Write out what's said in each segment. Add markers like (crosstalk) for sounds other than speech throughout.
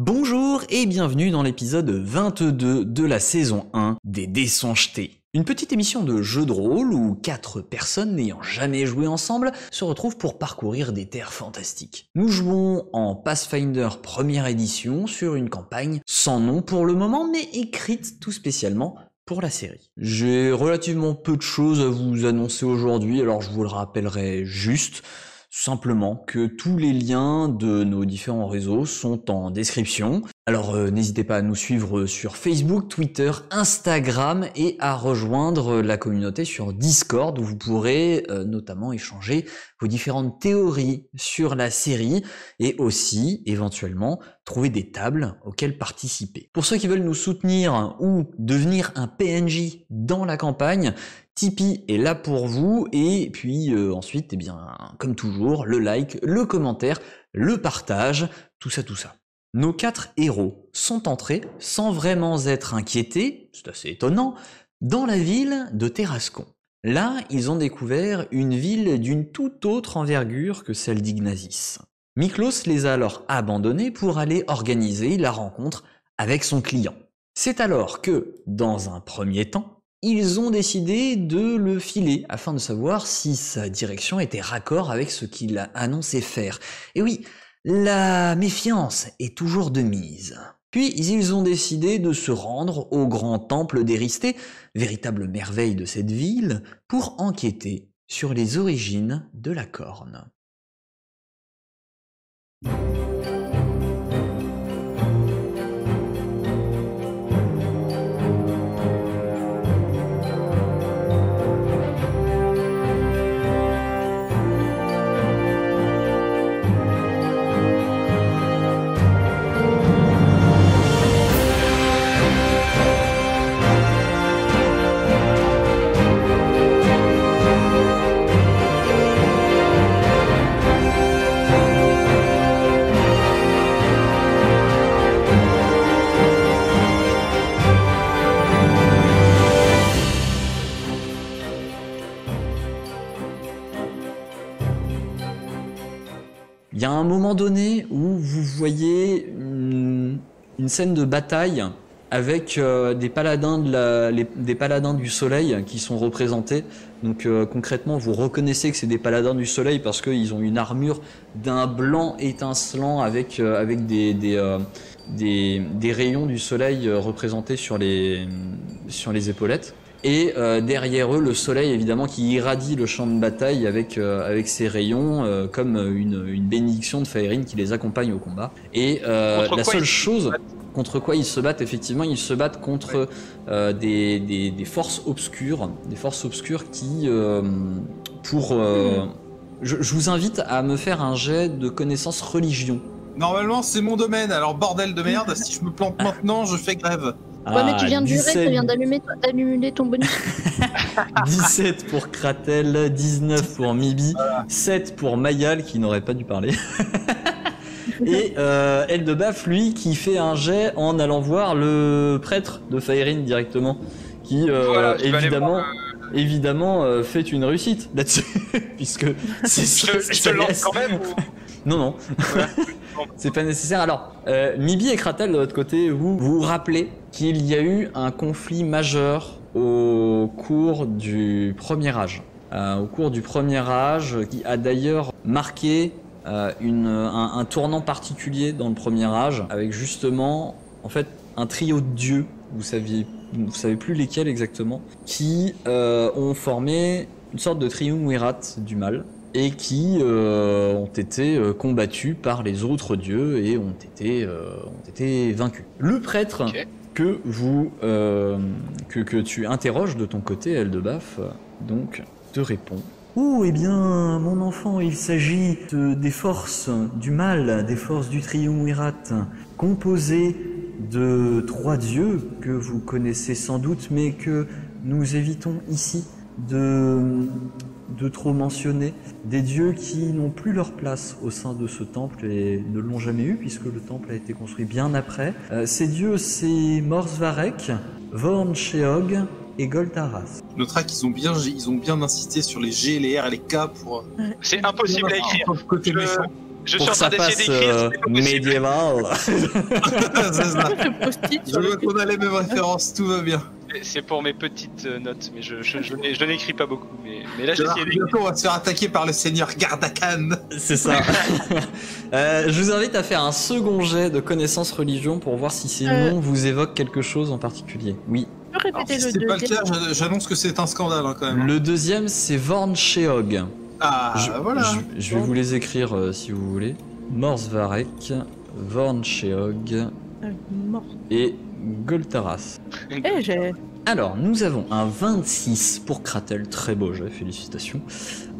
Bonjour et bienvenue dans l'épisode 22 de la saison 1 des Dés sont jetés. Une petite émission de jeu de rôle où quatre personnes n'ayant jamais joué ensemble se retrouvent pour parcourir des terres fantastiques. Nous jouons en Pathfinder première édition sur une campagne sans nom pour le moment mais écrite tout spécialement pour la série. J'ai relativement peu de choses à vous annoncer aujourd'hui alors je vous le rappellerai juste simplement que tous les liens de nos différents réseaux sont en description. Alors euh, n'hésitez pas à nous suivre sur Facebook, Twitter, Instagram et à rejoindre la communauté sur Discord où vous pourrez euh, notamment échanger vos différentes théories sur la série et aussi éventuellement trouver des tables auxquelles participer. Pour ceux qui veulent nous soutenir ou devenir un PNJ dans la campagne, Tipeee est là pour vous et puis euh, ensuite, eh bien, comme toujours, le like, le commentaire, le partage, tout ça, tout ça. Nos quatre héros sont entrés sans vraiment être inquiétés, c'est assez étonnant, dans la ville de Terrascon. Là, ils ont découvert une ville d'une toute autre envergure que celle d'Ignazis. Miklos les a alors abandonnés pour aller organiser la rencontre avec son client. C'est alors que, dans un premier temps, ils ont décidé de le filer afin de savoir si sa direction était raccord avec ce qu'il a annoncé faire. Et oui, la méfiance est toujours de mise. Puis ils ont décidé de se rendre au grand temple d'Éristé, véritable merveille de cette ville, pour enquêter sur les origines de la corne. Il y a un moment donné où vous voyez une, scène de bataille avec euh, des paladins des paladins du soleil qui sont représentés. Donc euh, concrètement, vous reconnaissez que c'est des paladins du soleil parce qu'ils ont une armure d'un blanc étincelant avec euh, avec des des, des rayons du soleil représentés sur les sur les épaulettes. Et euh, derrière eux, le soleil évidemment qui irradie le champ de bataille avec euh, avec ses rayons, euh, comme une, une bénédiction de Faerine qui les accompagne au combat. Et euh, la seule chose contre quoi ils se battent effectivement, ils se battent contre euh, des, des, des forces obscures, des forces obscures qui, euh, pour, euh, je, je vous invite à me faire un jet de connaissances religion. Normalement, c'est mon domaine, alors bordel de merde, si je me plante maintenant, je fais grève. Ouais, mais tu viens de jurer, 17, tu viens d'allumer d'annuler ton bonus. (laughs) (laughs) 17 pour Kratel, 19 pour Mibi, 7 pour Mayal qui n'aurait pas dû parler. (laughs) Et euh, Eldebaf, lui, qui fait un jet en allant voir le prêtre de Faerine directement, qui euh, Voilà, je évidemment, euh, fait une réussite là-dessus, puisque c'est Je, ça- je ça te lance laisse- quand même ou... Non, non. C'est pas nécessaire. Alors, euh, Mibi et Kratel, de votre côté, vous vous rappelez qu'il y a eu un conflit majeur au cours du premier âge. Euh, au cours du premier âge, qui a d'ailleurs marqué euh, un, tournant particulier dans le premier âge, avec justement, en fait, un trio de dieux, vous saviez, vous savez plus lesquels exactement, qui ont formé une sorte de triumvirat du mal et qui euh, ont été euh, combattus par les autres dieux et ont été, euh, ont été vaincus. Le prêtre que vous euh, que, que tu interroges de ton côté, Eldebaf, donc te répond. Oh, eh bien, mon enfant, il s'agit de- des forces du mal, des forces du triumvirat, composées de trois dieux que vous connaissez sans doute, mais que nous évitons ici de, de trop mentionner. Des dieux qui n'ont plus leur place au sein de ce temple et ne l'ont jamais eu, puisque le temple a été construit bien après. Euh, ces dieux, c'est Morsvarek, Vorn Sheog et Goltaras. Je noterai qu'ils ont bien, ils ont bien insisté sur les G, les R et les K pour. C'est impossible à écrire. Côté Je- méchant. je pour suis en que ça train d'essayer d'écrire. euh, médiéval. (laughs) (laughs) C'est ça. Je vois qu'on a les mêmes références, tout va bien. C'est pour mes petites euh, notes, mais je, je, je je n'écris pas beaucoup. Mais, mais là, j'ai essayé d'écrire. Bientôt, on va se faire attaquer par le seigneur Gardakan. C'est ça. (laughs) Euh, je vous invite à faire un second jet de connaissance religion pour voir si ces Euh. noms vous évoquent quelque chose en particulier. Oui. Peux Alors, si le c'est pas le deuxième cas, je- j'annonce que c'est un scandale hein, quand même. Le deuxième, c'est Vorn Sheog. Ah, je, voilà. je- je vais vous les écrire euh, si vous voulez. Morsvarek, Vorn Sheog Ah, mort. et Goltaras. Eh, j'ai. Alors, nous avons un 26 pour Kratel, très beau jet, félicitations.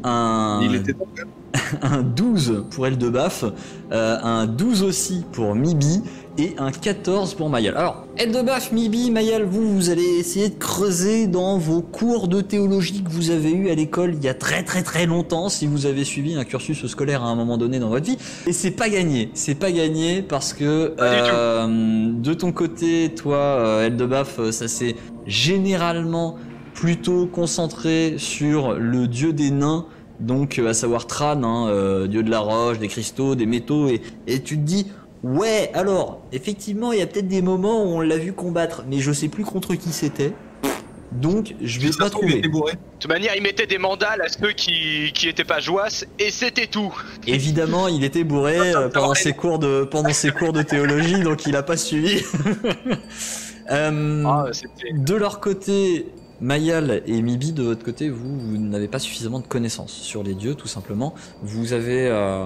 Un, Il était (laughs) un 12 pour Eldebaf, euh, un 12 aussi pour Mibi et un 14 pour Mayal. Alors, Eldebaf, Mibi, Mayal, vous, vous allez essayer de creuser dans vos cours de théologie que vous avez eu à l'école il y a très très très longtemps, si vous avez suivi un cursus scolaire à un moment donné dans votre vie. Et c'est pas gagné, c'est pas gagné parce que euh, de ton côté, toi, euh, Eldebaf, euh, ça s'est généralement plutôt concentré sur le dieu des nains donc euh, à savoir Tran, hein, euh, dieu de la roche, des cristaux, des métaux, et, et tu te dis, ouais, alors, effectivement, il y a peut-être des moments où on l'a vu combattre, mais je sais plus contre qui c'était, donc je vais pas trouver. était bourré. De toute manière, il mettait des mandales à ceux qui, qui étaient pas joasses, et c'était tout. Évidemment, il était bourré euh, pendant ses cours de pendant ses cours de théologie, donc il a pas suivi. (laughs) Euh, Ah. De leur côté, Mayal et Mibi, de votre côté, vous, vous n'avez pas suffisamment de connaissances sur les dieux, tout simplement. Vous avez... euh,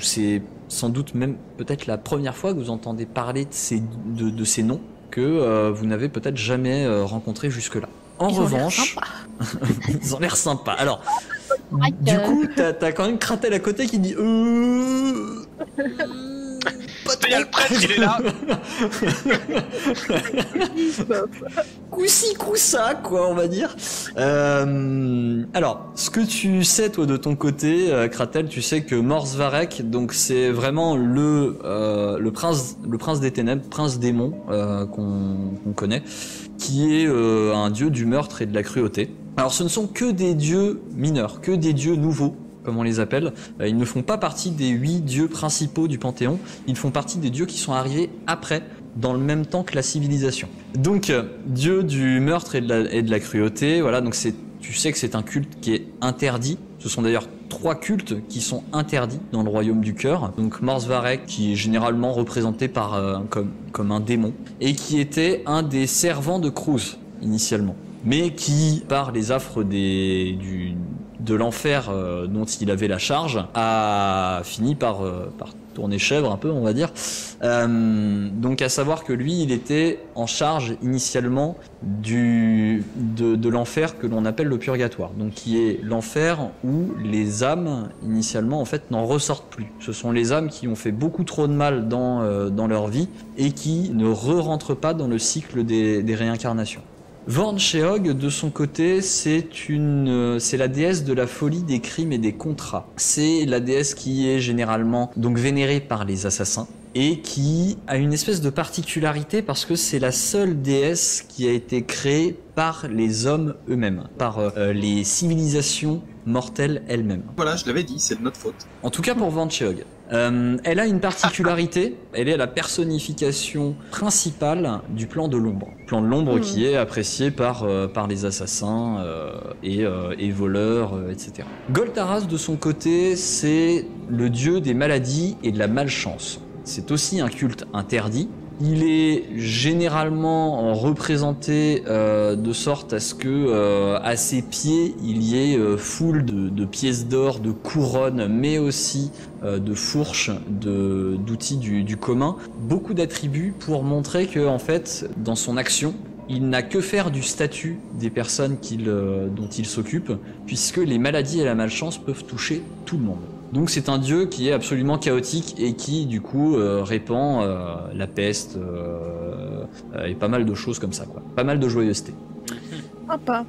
c'est sans doute même peut-être la première fois que vous entendez parler de ces, de, de ces noms que euh, vous n'avez peut-être jamais euh, rencontrés jusque-là. En Ils ont revanche, (laughs) ils ont l'air sympas. Alors, du coup, t'as as quand même Kratel à côté qui dit euh... (laughs) Il y il est là. (laughs) Coup-ci, coup-ça, quoi, on va dire. Euh, alors, ce que tu sais, toi, de ton côté, euh, Kratel, tu sais que Morsvarek, donc c'est vraiment le, euh, le, prince, le prince des ténèbres, prince démon qu'on connaît, qui est un dieu du meurtre et de la cruauté. Alors, ce ne sont que des dieux mineurs, que des dieux nouveaux, comme on les appelle. Euh, Ils ne font pas partie des huit dieux principaux du Panthéon. Ils font partie des dieux qui sont arrivés après, dans le même temps que la civilisation. Donc, euh, dieu du meurtre et de la, cruauté, voilà, donc c'est, tu sais que c'est un culte qui est interdit. Ce sont d'ailleurs trois cultes qui sont interdits dans le royaume du cœur. Donc Morsvarek, qui est généralement représenté par, euh, comme, comme un démon, et qui était un des servants de Cruz, initialement. Mais qui, par les affres des, du, de l'enfer euh, dont il avait la charge, a fini par, euh, par tourner chèvre un peu, on va dire. Euh, donc à savoir que lui, il était en charge initialement du, de, l'enfer que l'on appelle le purgatoire, donc qui est l'enfer où les âmes initialement en fait n'en ressortent plus. Ce sont les âmes qui ont fait beaucoup trop de mal dans, dans leur vie et qui ne re-rentrent pas dans le cycle des réincarnations. Vorn Sheog, de son côté, c'est une, euh, c'est la déesse de la folie des crimes et des contrats. C'est la déesse qui est généralement donc vénérée par les assassins et qui a une espèce de particularité parce que c'est la seule déesse qui a été créée par les hommes eux-mêmes, par euh, les civilisations mortelles elles-mêmes. Voilà, je l'avais dit, c'est de notre faute. En tout cas pour Van Cheog. Euh, elle a une particularité, (laughs) elle est la personnification principale du plan de l'ombre. Plan de l'ombre qui est apprécié par, euh, par les assassins euh, et, et voleurs, etc. Goltaras, de son côté, c'est le dieu des maladies et de la malchance. C'est aussi un culte interdit. Il est généralement représenté euh, de sorte à ce que euh, à ses pieds il y ait euh, foule de, pièces d'or, de couronnes, mais aussi euh, de fourches, d'outils du, commun. Beaucoup d'attributs pour montrer que en fait dans son action il n'a que faire du statut des personnes euh, dont il s'occupe, puisque les maladies et la malchance peuvent toucher tout le monde. Donc c'est un dieu qui est absolument chaotique et qui du coup euh, répand euh, la peste euh, et pas mal de choses comme ça quoi. Pas mal de joyeuseté. Sympa.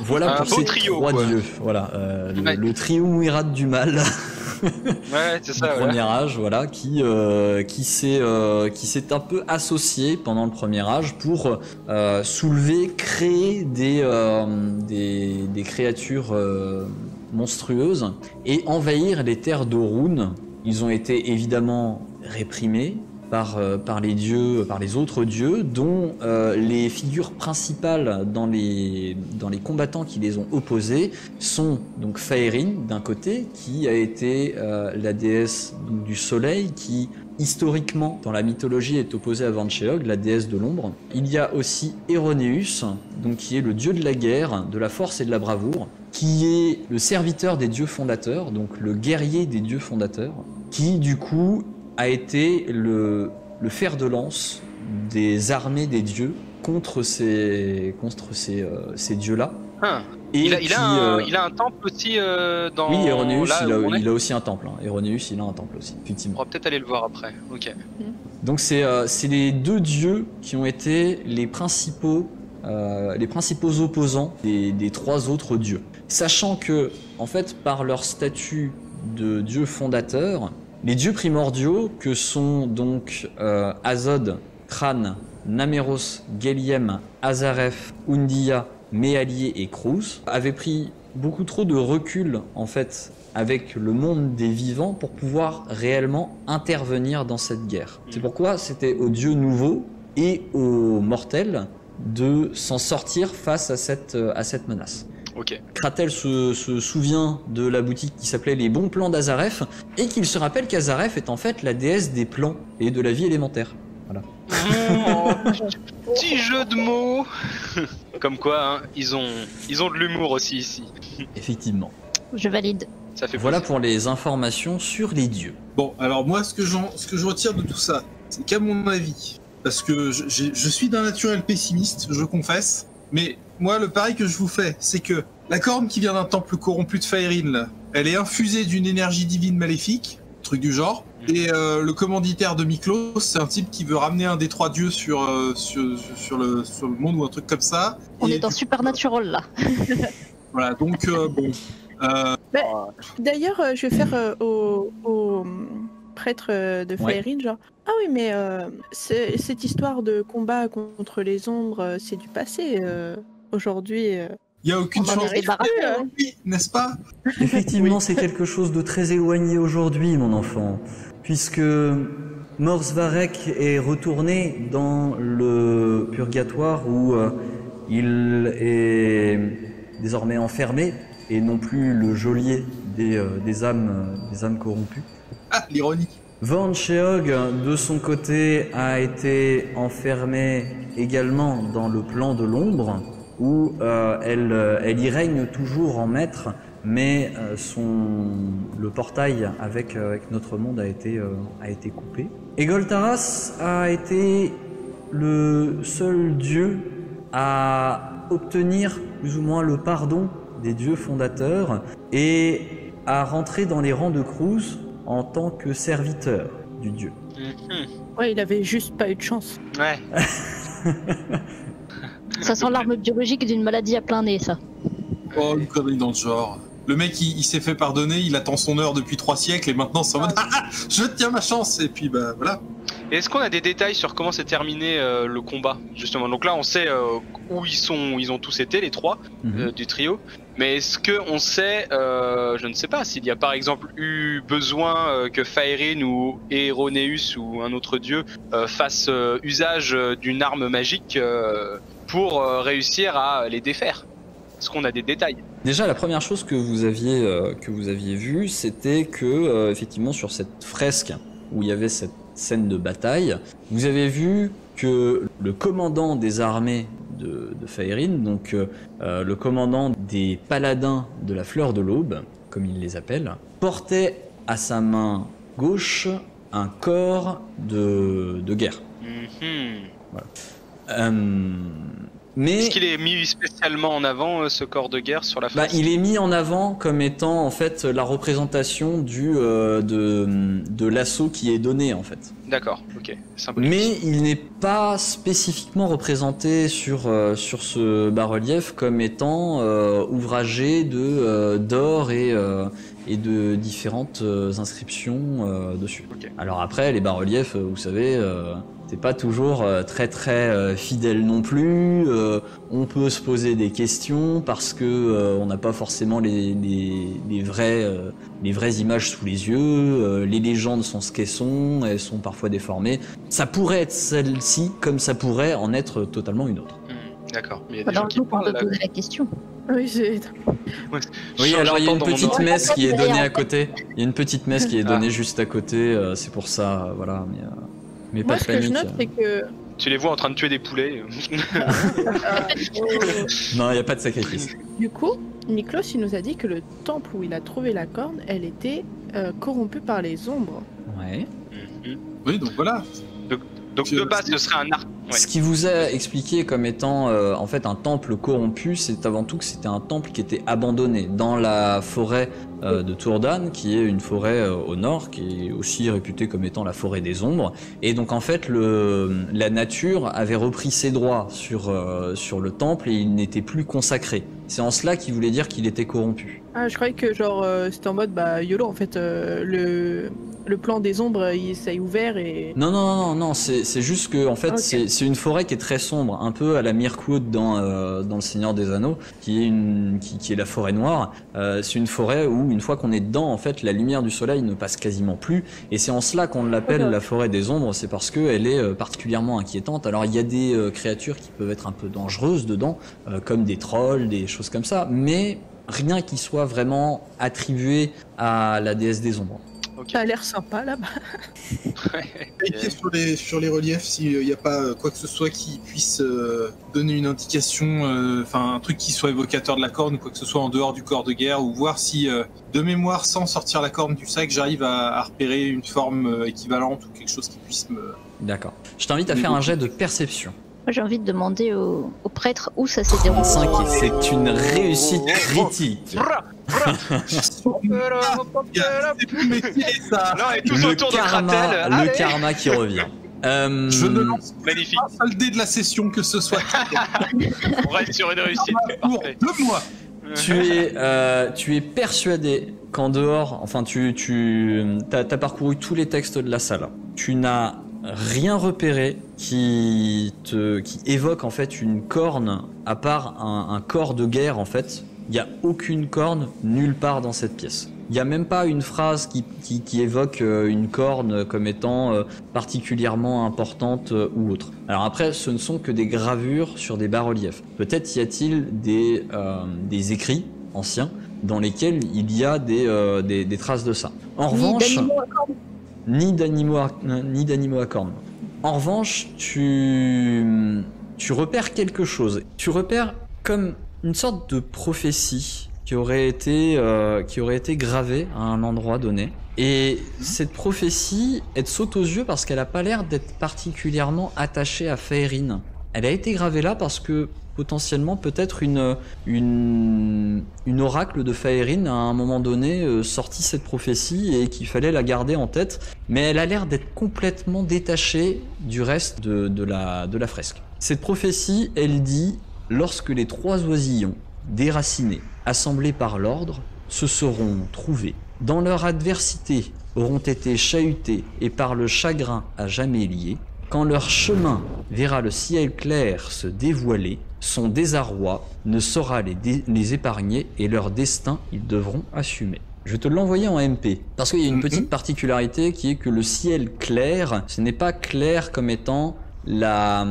Voilà Un pour ces trio, trois quoi. dieux. Voilà euh, le, Ouais. le triumvirat du mal (laughs) Ouais, c'est du ça, premier ouais. âge, voilà, qui euh, qui s'est euh, qui s'est un peu associé pendant le premier âge pour euh, soulever, créer des euh, des, des créatures monstrueuses et envahir les terres d'Orun Ils ont été évidemment réprimés par, euh, par les dieux, par les autres dieux, dont euh, les figures principales dans les, dans les combattants qui les ont opposés sont donc d'un côté, qui a été euh, la déesse du soleil, qui historiquement dans la mythologie est opposée à Vancheog, la déesse de l'ombre. Il y a aussi Eroneus, donc qui est le dieu de la guerre, de la force et de la bravoure, qui est le serviteur des dieux fondateurs, donc le guerrier des dieux fondateurs, qui du coup a été le, le fer de lance des armées des dieux contre ces, contre ces, euh, ces dieux-là. Ah. Et Il, a, il, qui, a un, euh, il a un temple aussi euh, dans. oui, Eroneus, là il, a, on il a aussi un temple. hein. Eroneus, il a un temple aussi, On effectivement. pourra peut-être aller le voir après. Ok. Donc c'est euh, c'est les deux dieux qui ont été les principaux, euh, les principaux opposants des, des trois autres dieux. Sachant que, en fait, par leur statut de dieux fondateurs, les dieux primordiaux, que sont donc euh, Azod, Kran, Naméros, Geliem, Azareth, Undia, Méalier et Cruz, avaient pris beaucoup trop de recul, en fait, avec le monde des vivants pour pouvoir réellement intervenir dans cette guerre. C'est pourquoi c'était aux dieux nouveaux et aux mortels de s'en sortir face à cette, euh, à cette menace. Ok. Kratel se, se souvient de la boutique qui s'appelait Les Bons Plans d'Azareth et qu'il se rappelle qu'Azareth est en fait la déesse des plans et de la vie élémentaire. Oh, (laughs) petit jeu de mots. (laughs) Comme quoi, hein, ils ont, ils ont de l'humour aussi ici. Effectivement. Je valide. Ça fait Voilà pour les informations sur les dieux. Bon, alors moi, ce que, j'en- ce que je retire de tout ça, c'est qu'à mon avis, parce que je, suis d'un naturel pessimiste, je confesse, mais moi, le pari que je vous fais, c'est que la corne qui vient d'un temple corrompu de Faerine, là, elle est infusée d'une énergie divine maléfique, truc du genre, et euh, le commanditaire de Miklos, c'est un type qui veut ramener un des trois dieux sur, euh, sur, sur le, sur le monde ou un truc comme ça. On Et est dans Supernatural là. (laughs) Voilà, donc euh, bon. Euh, D'ailleurs, euh, je vais faire euh, au, au, hum, prêtre euh, de Ouais. Faerine, genre Ah oui, mais euh, cette histoire de combat contre les ombres, euh, c'est du passé. euh, Aujourd'hui, euh, il y a aucune chance. débarrassé. euh, Oui, n'est-ce pas? Effectivement, c'est quelque chose de très éloigné aujourd'hui, mon enfant, puisque Morsvarek est retourné dans le purgatoire où euh, il est désormais enfermé et non plus le geôlier des, euh, des âmes, des âmes corrompues. Ah, l'ironie. Van Sheog, de son côté, a été enfermée également dans le plan de l'ombre, où euh, elle, euh, elle y règne toujours en maître, mais euh, son, le portail avec, notre monde a été, a été coupé. Et Goltaras a été le seul dieu à obtenir plus ou moins le pardon des dieux fondateurs et à rentrer dans les rangs de Cruz en tant que serviteur du dieu. Mhm. ouais, il avait juste pas eu de chance. Ouais. (laughs) Ça sent l'arme biologique d'une maladie à plein nez, ça. Oh, une connerie dans le genre. Le mec, il, il s'est fait pardonner, il attend son heure depuis trois siècles et maintenant c'est en mode ah, ah, je tiens ma chance et puis bah voilà. Est-ce qu'on a des détails sur comment s'est terminé euh, le combat justement? Donc là, on sait euh, où ils sont, où ils ont tous été les trois Mhm. euh, du trio. Mais est-ce que on sait, je ne sais pas, s'il y a par exemple eu besoin que Faerine ou Eroneus ou un autre dieu fasse usage d'une arme magique pour réussir à les défaire? Est-ce qu'on a des détails? Déjà, la première chose que vous aviez, que vous aviez vue, c'était que, effectivement, sur cette fresque où il y avait cette scène de bataille, vous avez vu que le commandant des armées de, de Faerine, donc euh, euh, le commandant des paladins de la fleur de l'aube, comme il les appelle, portait à sa main gauche un corps de, de guerre. Mhm. Euh, mais Est-ce qu'il est mis spécialement en avant euh, ce corps de guerre sur la Bah, face il est mis en avant comme étant en fait la représentation du euh, de, de l'assaut qui est donné en fait. D'accord, ok. symbolique. Mais il n'est pas spécifiquement représenté sur euh, sur ce bas-relief comme étant euh, ouvragé de d'or et et de différentes inscriptions dessus. Ok. Alors après, les bas-reliefs, vous savez, c'est pas toujours euh, très très euh, fidèle non plus. Euh, on peut se poser des questions parce que euh, on n'a pas forcément les, les, les vrais, euh, les vraies images sous les yeux. Euh, les légendes sont ce qu'elles sont, elles sont parfois déformées. Ça pourrait être celle-ci comme ça pourrait en être totalement une autre. Hmm, D'accord. Mais il y a des gens qui on peut là. poser la question. Oui, j'ai. Oui, alors il y a une petite messe qui est donnée à côté. Il y a une petite messe qui est Ah. donnée juste à côté. euh, c'est pour ça, voilà. Mais, euh, mais pas Moi, de ce que je panique. note, c'est que. Tu les vois en train de tuer des poulets. (laughs) Non, il n'y a pas de sacrifice. Du coup, Niklos, il nous a dit que le temple où il a trouvé la corne, elle était euh, corrompue par les ombres. Ouais. Mhm. Oui, donc voilà. Donc de base, ce serait un art. Ouais. Ce qui vous a expliqué comme étant euh, en fait un temple corrompu, c'est avant tout que c'était un temple qui était abandonné dans la forêt euh, de Tourdan, qui est une forêt euh, au nord, qui est aussi réputée comme étant la forêt des ombres. Et donc en fait, le, la nature avait repris ses droits sur, euh, sur le temple et il n'était plus consacré. C'est en cela qu'il voulait dire qu'il était corrompu. Ah, je croyais que genre euh, c'était en mode bah YOLO en fait euh, le le plan des ombres il s'est ouvert et Non, non, non, non, non, c'est c'est juste que en fait, Ok. c'est c'est une forêt qui est très sombre, un peu à la Mirkwood dans, euh, dans Le Seigneur des Anneaux, qui est, une, qui, qui est la forêt noire. Euh, c'est une forêt où, une fois qu'on est dedans, en fait, la lumière du soleil ne passe quasiment plus. Et c'est en cela qu'on l'appelle la forêt des ombres, c'est parce qu'elle est euh, particulièrement inquiétante. Alors, il y a des créatures qui peuvent être un peu dangereuses dedans, comme des trolls, des choses comme ça, mais rien qui soit vraiment attribué à la déesse des ombres. Ok. ça a l'air sympa là-bas. (laughs) Vérifier sur les, sur les reliefs s'il n'y a pas euh, quoi que ce soit qui puisse euh, donner une indication, euh, enfin un truc qui soit évocateur de la corne ou quoi que ce soit en dehors du corps de guerre, ou voir si euh, de mémoire, sans sortir la corne du sac, j'arrive à, à repérer une forme euh, équivalente ou quelque chose qui puisse me. D'accord. Je t'invite à faire un jet de perception. Moi, j'ai envie de demander au, au prêtre où ça s'est déroulé. 35 et c'est une réussite critique. (laughs) Ça Non, et tous Le autour de karma, Kratel. le Allez. karma qui revient. Euh, Je ne lance Magnifique. pas seul dé de la session que ce soit (laughs) On reste sur une réussite. pour deux mois. tu es, euh, tu es persuadé qu'en dehors, enfin, tu, tu as, parcouru tous les textes de la salle. Tu n'as rien repéré qui te, qui évoque en fait une corne à part un, un corps de guerre en fait. Il n'y a aucune corne nulle part dans cette pièce. Il n'y a même pas une phrase qui, qui, qui évoque euh, une corne comme étant euh, particulièrement importante euh, ou autre. Alors après, ce ne sont que des gravures sur des bas-reliefs. Peut-être y a-t-il des, euh, des écrits anciens dans lesquels il y a des, euh, des, des traces de ça. En Ni revanche, ni d'animaux à, ni d'animaux à cornes. En revanche, tu, tu repères quelque chose. Tu repères comme une sorte de prophétie qui aurait été, euh, qui aurait été gravée à un endroit donné. Et cette prophétie, elle te saute aux yeux parce qu'elle a pas l'air d'être particulièrement attachée à Faerine. Elle a été gravée là parce que potentiellement peut-être une, une, oracle de Faerine à un moment donné euh, sorti cette prophétie et qu'il fallait la garder en tête, mais elle a l'air d'être complètement détachée du reste de, de, la, de la fresque. Cette prophétie, elle dit Lorsque les trois oisillons, déracinés, assemblés par l'ordre, se seront trouvés, dans leur adversité auront été chahutés et par le chagrin à jamais liés, quand leur chemin verra le ciel clair se dévoiler, son désarroi ne saura les, les épargner et leur destin ils devront assumer. Je vais te l'envoyer en MP. Parce qu'il y a une Mhm. petite particularité qui est que le ciel clair, ce n'est pas clair comme étant la,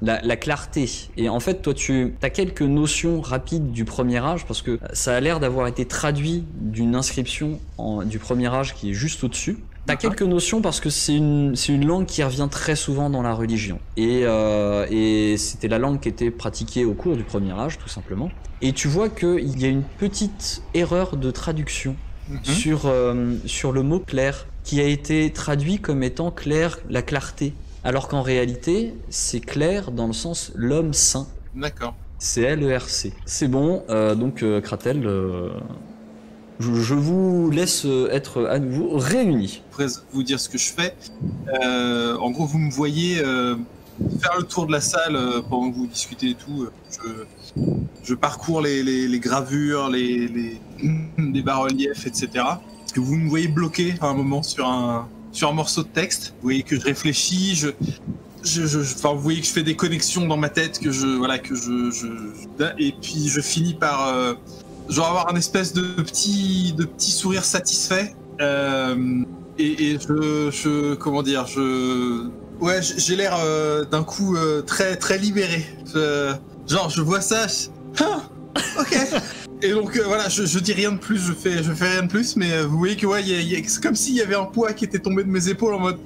la, la clarté. Et en fait, toi, tu as quelques notions rapides du premier âge parce que ça a l'air d'avoir été traduit d'une inscription en- du premier âge qui est juste au-dessus. T'as quelques notions parce que c'est une, c'est une langue qui revient très souvent dans la religion. Et, euh, et c'était la langue qui était pratiquée au cours du premier âge, tout simplement. Et tu vois qu'il y a une petite erreur de traduction Mhm. sur, euh, sur le mot clair, qui a été traduit comme étant clair, la clarté. Alors qu'en réalité, c'est clair dans le sens l'homme saint. D'accord. C'est L-E-R-C. C'est bon, euh, donc euh, Kratel, euh, je, je vous laisse euh, être à nouveau réunis. Après vous dire ce que je fais. En gros, vous me voyez faire le tour de la salle pendant que vous discutez et tout. Je, je parcours les, les- les gravures, les, les, (clears throat) les bas-reliefs, etc. Parce que vous me voyez bloqué à un moment sur un, sur un morceau de texte. Vous voyez que je réfléchis, je, je, enfin, vous voyez que je fais des connexions dans ma tête, que je, voilà, que je, et puis je finis par, euh, genre avoir un espèce de petit, de petit sourire satisfait. Euh, et, je, comment dire, je, ouais, j'ai l'air euh, d'un coup très, très libéré. Genre, je vois ça, ah, ok. Et donc euh, voilà, je, je dis rien de plus, je fais, je fais rien de plus, mais euh, vous voyez que ouais, y a- il y a- c'est comme s'il y avait un poids qui était tombé de mes épaules en mode,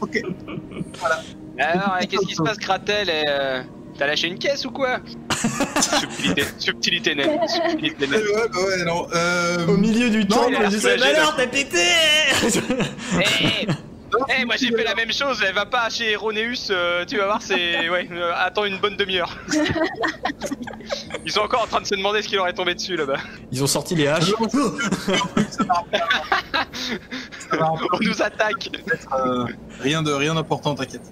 ok. Alors, euh, qu'est-ce qui se passe, Kratel et, euh, T'as lâché une caisse ou quoi? (laughs) Subtilité, subtilité nette. (laughs) Subtilité nette. ouais, bah ouais, alors, euh, Au milieu du Non, temple, je sais, alors t'as pété Eh Eh, moi j'ai fait la même chose, elle va pas chez Eroneus, euh, tu vas voir, c'est. (laughs) Ouais, euh, attends une bonne demi-heure. (laughs) Ils sont encore en train de se demander ce qui leur est tombé dessus là-bas. Ils ont sorti les haches. Non, ça va ça va On nous attaque euh, rien de rien d'important, t'inquiète.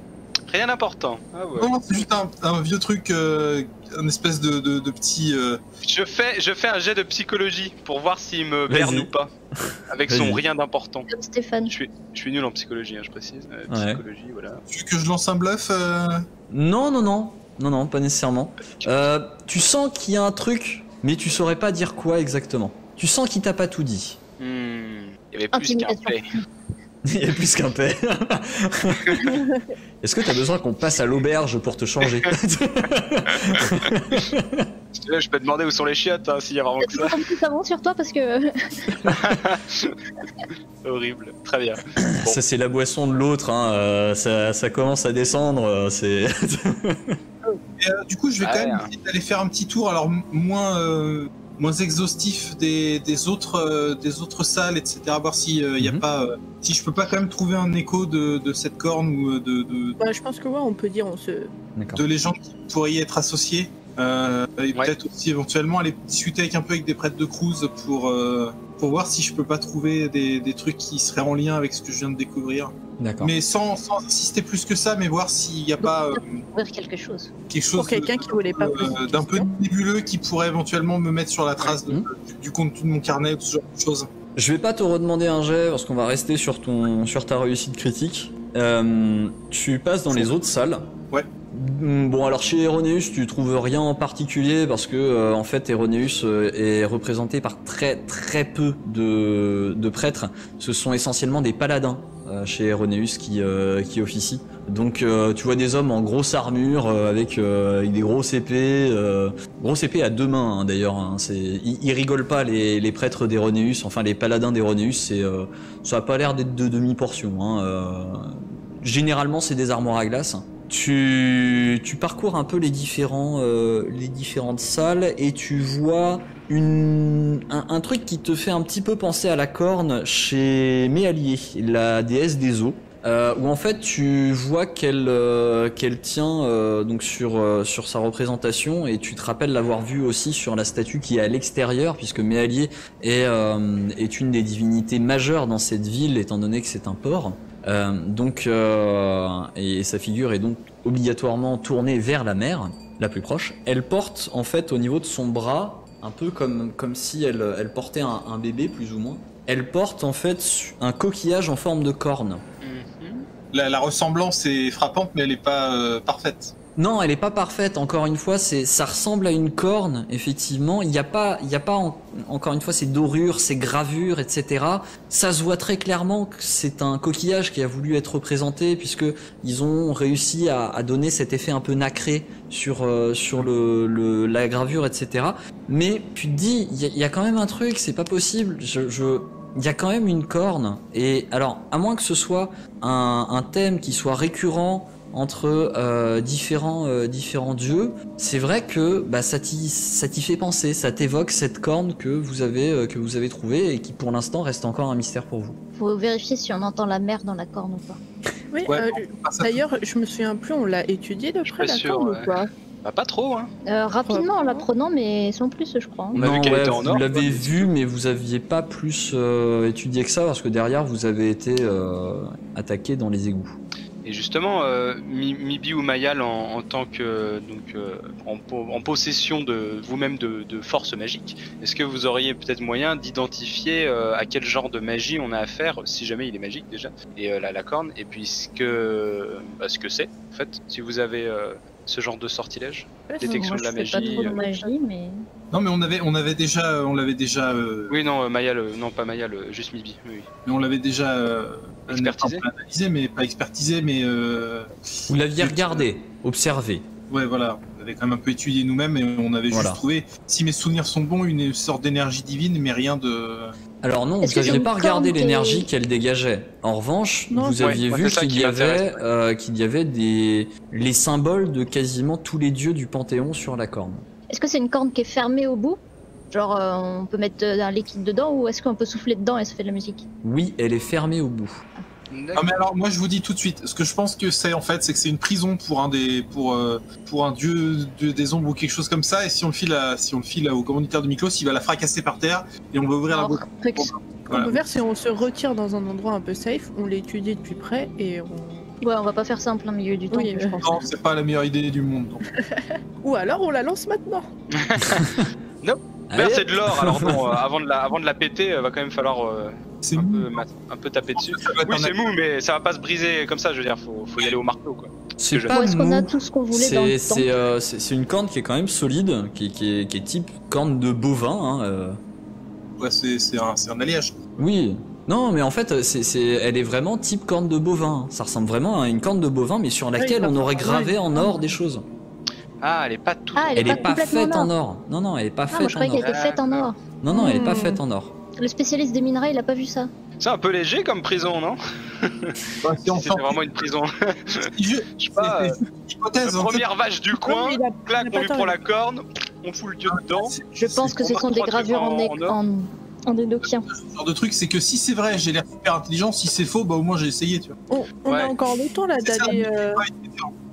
Rien d'important. Ah ouais. Non, non, c'est juste un, un vieux truc, euh, un espèce de, de, de petit. euh, Je fais, je fais un jet de psychologie pour voir s'il me Vas-y. berne ou pas. Avec son Vas-y. rien d'important. Comme Stéphane. Je suis, je suis nul en psychologie, hein, je précise. Euh, Ouais. psychologie, voilà. Tu veux que je lance un bluff euh, Non, non, non. Non, non, pas nécessairement. Euh, tu sens qu'il y a un truc, mais tu saurais pas dire quoi exactement. Tu sens qu'il t'a pas tout dit. Hmm, Il y avait plus qu'un Intimidation. (laughs) Il y a plus qu'un paix. (laughs) Est-ce que t'as besoin qu'on passe à l'auberge pour te changer (laughs) Là, je peux te demander où sont les chiottes, hein, s'il y a vraiment que ça. Un petit savon sur toi parce que Horrible. Très bien. Ça c'est la boisson de l'autre, hein, euh, ça, ça commence à descendre, euh, c'est... euh, Du coup, je vais Ah quand même hein. essayer d'aller faire un petit tour, alors moins euh, moins exhaustif des, des autres euh, des autres salles, etc. Voir si il y a Mhm. pas, euh, si je peux pas quand même trouver un écho de, de cette corne ou euh, de, de, Bah, je pense que ouais, on peut dire, on se. De légendes qui pourraient y être associées. Euh, et Ouais. peut-être aussi éventuellement aller discuter avec un peu avec des prêtres de cruise pour euh, pour voir si je peux pas trouver des, des trucs qui seraient en lien avec ce que je viens de découvrir. D'accord. Mais sans, sans insister plus que ça, mais voir s'il n'y a pas euh, quelque chose. quelque chose Pour quelqu'un qui voulait pas euh, d'un peu nébuleux qui pourrait éventuellement me mettre sur la trace de- Mhm. du, du contenu de mon carnet ou ce genre de choses. Je vais pas te redemander un jet parce qu'on va rester sur ton sur ta réussite critique. Euh, tu passes dans les autres salles. Ouais. Mm, Bon alors chez Erroneus tu trouves rien en particulier parce que euh, en fait Erroneus euh, est représenté par très très peu de, prêtres. Ce sont essentiellement des paladins euh, chez Erroneus qui officient. Donc tu vois des hommes en grosse armure avec, des grosses épées, grosses épées à deux mains hein, d'ailleurs. hein. ils, rigolent pas les, prêtres d'Erroneus, enfin les paladins d'Erroneus, ça a pas l'air d'être de demi portion. Hein. Généralement c'est des armoires à glace. Tu, tu parcours un peu les différents euh, les différentes salles et tu vois une, un, truc qui te fait un petit peu penser à la corne chez Méalier, la déesse des eaux. Euh, où en fait tu vois qu'elle euh, qu'elle tient euh, donc sur euh, sur sa représentation et tu te rappelles l'avoir vue aussi sur la statue qui est à l'extérieur puisque Méalier est euh, est une des divinités majeures dans cette ville étant donné que c'est un port. Euh, donc euh, et sa figure est donc obligatoirement tournée vers la mer la plus proche. Elle porte en fait au niveau de son bras un peu comme comme si elle elle portait un, bébé plus ou moins. Elle porte en fait un coquillage en forme de corne. La, la ressemblance est frappante, mais elle n'est pas euh, parfaite. Non, elle est pas parfaite. Encore une fois, c'est ça ressemble à une corne. Effectivement, il n'y a pas, il y a pas en- encore une fois ces dorures, ces gravures, etc. Ça se voit très clairement que c'est un coquillage qui a voulu être représenté puisque ils ont réussi à, à donner cet effet un peu nacré sur euh, sur le, le- la gravure, etc. Mais tu te dis, il y, a- y a quand même un truc, c'est pas possible. Je, je il y a quand même une corne. Et alors, à moins que ce soit un, un thème qui soit récurrent entre euh, différents euh, différents dieux, c'est vrai que bah, ça t'y fait penser, ça t'évoque cette corne que vous avez euh, que vous avez trouvée et qui pour l'instant reste encore un mystère pour vous. Faut vérifier si on entend la mer dans la corne ou pas. Oui, Ouais, d'ailleurs, je me souviens plus, on l'a étudié de près la sûr, corne ouais. ou pas? Bah, pas trop, hein. Euh, rapidement en l'apprenant, mais sans plus, je crois. On a vu qu'elle était en vous l'avez vu, mais vous aviez pas plus euh, étudié que ça parce que derrière vous avez été euh, attaqué dans les égouts. Et justement, euh, Mi- Mibi ou Mayal, en, en tant que donc euh, en, po- en possession de vous-même de, de forces magiques, est-ce que vous auriez peut-être moyen d'identifier euh, à quel genre de magie on a affaire, si jamais il est magique déjà, et euh, la, la corne, et puis ce que bah, ce que c'est en fait, si vous avez euh, ce genre de sortilège, détection Moi, de la pas magie. trop de magie, mais. Non, mais on avait, on avait déjà, on l'avait déjà, euh, Oui, non, euh, Mayal, euh, non pas Mayal, euh, juste Mibi. Oui, oui. mais on l'avait déjà euh, Expertisé pas analysé, mais pas expertisé, mais euh, Vous l'aviez regardé, observé. ouais, voilà, on avait quand même un peu étudié nous-mêmes et on avait Voilà. juste trouvé, si mes souvenirs sont bons, une sorte d'énergie divine, mais rien de. Alors non, vous n'aviez pas regardé l'énergie qu'elle dégageait. En revanche, Non, vous aviez vu qu'il qui y avait, euh, qu'il y avait des les symboles de quasiment tous les dieux du Panthéon sur la corne. Est-ce que c'est une corne qui est fermée au bout? Genre, euh, on peut mettre euh, un liquide dedans ou est-ce qu'on peut souffler dedans et ça fait de la musique? Oui, elle est fermée au bout. Ah mais alors moi je vous dis tout de suite, ce que je pense que c'est en fait, c'est que c'est une prison pour un des, pour euh, pour un dieu, des ombres ou quelque chose comme ça, et si on le file, à, si on le file au commanditaire de Miklos, il va la fracasser par terre et on va ouvrir la Alors, bouche. truc- Ce Voilà. qu'on peut faire, c'est on se retire dans un endroit un peu safe, on l'étudie depuis près et on. Ouais, on va pas faire ça en plein milieu du Oui, je euh, pense. Non, c'est pas la meilleure idée du monde. donc. (laughs) Ou alors on la lance maintenant. (laughs) Merde, Allez. c'est de l'or, alors bon, euh, avant, de la, avant de la péter, euh, va quand même falloir euh, C'est un, mou. peu, mat- un peu taper dessus. Ça doit être Oui, un c'est mou, mais ça va pas se briser comme ça, je veux dire, faut, faut y aller au marteau, quoi. C'est je- pas Ou est-ce qu'on a mou. tout ce qu'on voulait dans C'est le c'est, temple euh, c'est- c'est une corne qui est quand même solide, qui, qui est, qui est type corne de bovin. hein, euh. Ouais, c'est c'est un, c'est un alliage. Oui. Non, mais en fait, c'est c'est- elle est vraiment type corne de bovin. Ça ressemble vraiment à une corne de bovin, mais sur laquelle on aurait gravé en or des choses. Ah, elle est pas toute. Ah, Elle est est pas faite en en or. Non, non, elle est pas Ah, moi faite je en croyais or. qu'elle était faite en or. Non, non, elle est pas Hmm. faite en or. Le spécialiste des minerais, il a pas vu ça. C'est un peu léger comme prison, non? Bah, si C'était vraiment une prison. je- Je sais pas, euh, c'est- c'est une hypothèse. la en fait. première vache du coin, a- clac, on lui prend la corne, on fout le dieu dedans. Je pense que ce on sont des gravures en, en- énoxien. Ce genre de truc, c'est que si c'est vrai, j'ai l'air super intelligent. Si c'est faux, bah au moins j'ai essayé, tu vois. On, on Ouais. a encore le temps là d'aller. euh.